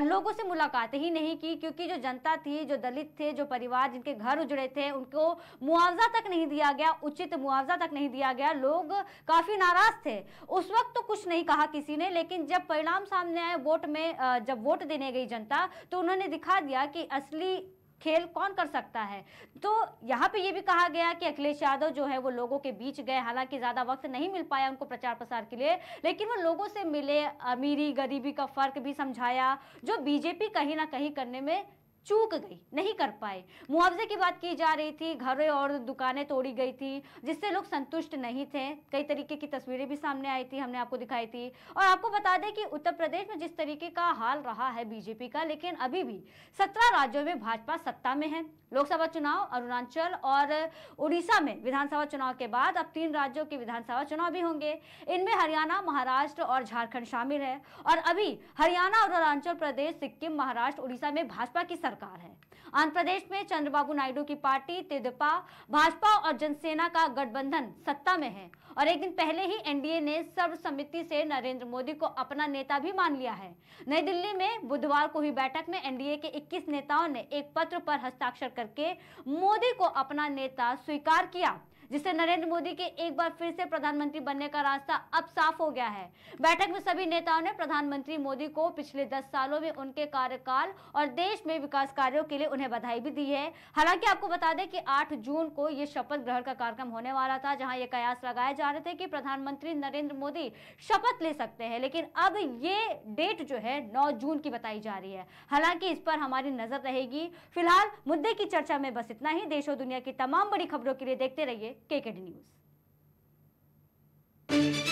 लोगों से मुलाकातें ही नहीं की, क्योंकि जो जनता थी, जो दलित थे, जो परिवार जिनके घर उजड़े थे, उनको मुआवजा तक नहीं दिया गया, उचित मुआवजा तक नहीं दिया गया। लोग काफ़ी नाराज़ थे। उस वक्त तो कुछ नहीं कहा किसी ने, लेकिन जब परिणाम सामने आए वोट में जब वोट देने गई जनता तो उन्होंने दिखा दिया कि असली खेल कौन कर सकता है। तो यहाँ पे ये भी कहा गया कि अखिलेश यादव जो है वो लोगों के बीच गए, हालाँकि ज़्यादा वक्त नहीं मिल पाया उनको प्रचार प्रसार के लिए, लेकिन वो लोगों से मिले, अमीरी, गरीबी का फ़र्क भी समझाया, जो बीजेपी कहीं ना कहीं करने में चूक गई, नहीं कर पाए। मुआवजे की बात की जा रही थी, घरों और दुकानें तोड़ी गई थी, जिससे लोग संतुष्ट नहीं थे। कई तरीके की तस्वीरें भी सामने आई थी, हमने आपको दिखाई थी। और आपको बता दें कि उत्तर प्रदेश में जिस तरीके का हाल रहा है बीजेपी का, लेकिन अभी भी सत्रह राज्यों में भाजपा सत्ता में है। लोकसभा चुनाव, अरुणाचल और उड़ीसा में विधानसभा चुनाव के बाद अब तीन राज्यों के विधानसभा चुनाव भी होंगे। इनमें हरियाणा, महाराष्ट्र और झारखंड शामिल है। और अभी हरियाणा और अरुणाचल प्रदेश, सिक्किम, महाराष्ट्र, उड़ीसा में भाजपा की सरकार है। आंध्र प्रदेश में चंद्रबाबू नायडू की पार्टी तेदपा भाजपा और जनसेना का गठबंधन सत्ता में है और एक दिन पहले ही एनडीए ने सर्वसम्मति से नरेंद्र मोदी को अपना नेता भी मान लिया है। नई दिल्ली में बुधवार को हुई बैठक में एनडीए के 21 नेताओं ने एक पत्र पर हस्ताक्षर करके मोदी को अपना नेता स्वीकार किया। जिससे नरेंद्र मोदी के एक बार फिर से प्रधानमंत्री बनने का रास्ता अब साफ़ हो गया है। बैठक में सभी नेताओं ने प्रधानमंत्री मोदी को पिछले 10 सालों में उनके कार्यकाल और देश में विकास कार्यों के लिए उन्हें बधाई भी दी है। हालाँकि आपको बता दें कि 8 जून को ये शपथ ग्रहण का कार्यक्रम होने वाला था, जहाँ ये कयास लगाए जा रहे थे कि प्रधानमंत्री नरेंद्र मोदी शपथ ले सकते हैं। लेकिन अब ये डेट जो है, नौ जून की बताई जा रही है। हालाँकि इस पर हमारी नज़र रहेगी। फ़िलहाल मुद्दे की चर्चा में बस इतना ही। देश और दुनिया की तमाम बड़ी खबरों के लिए देखते रहिए। KKD News.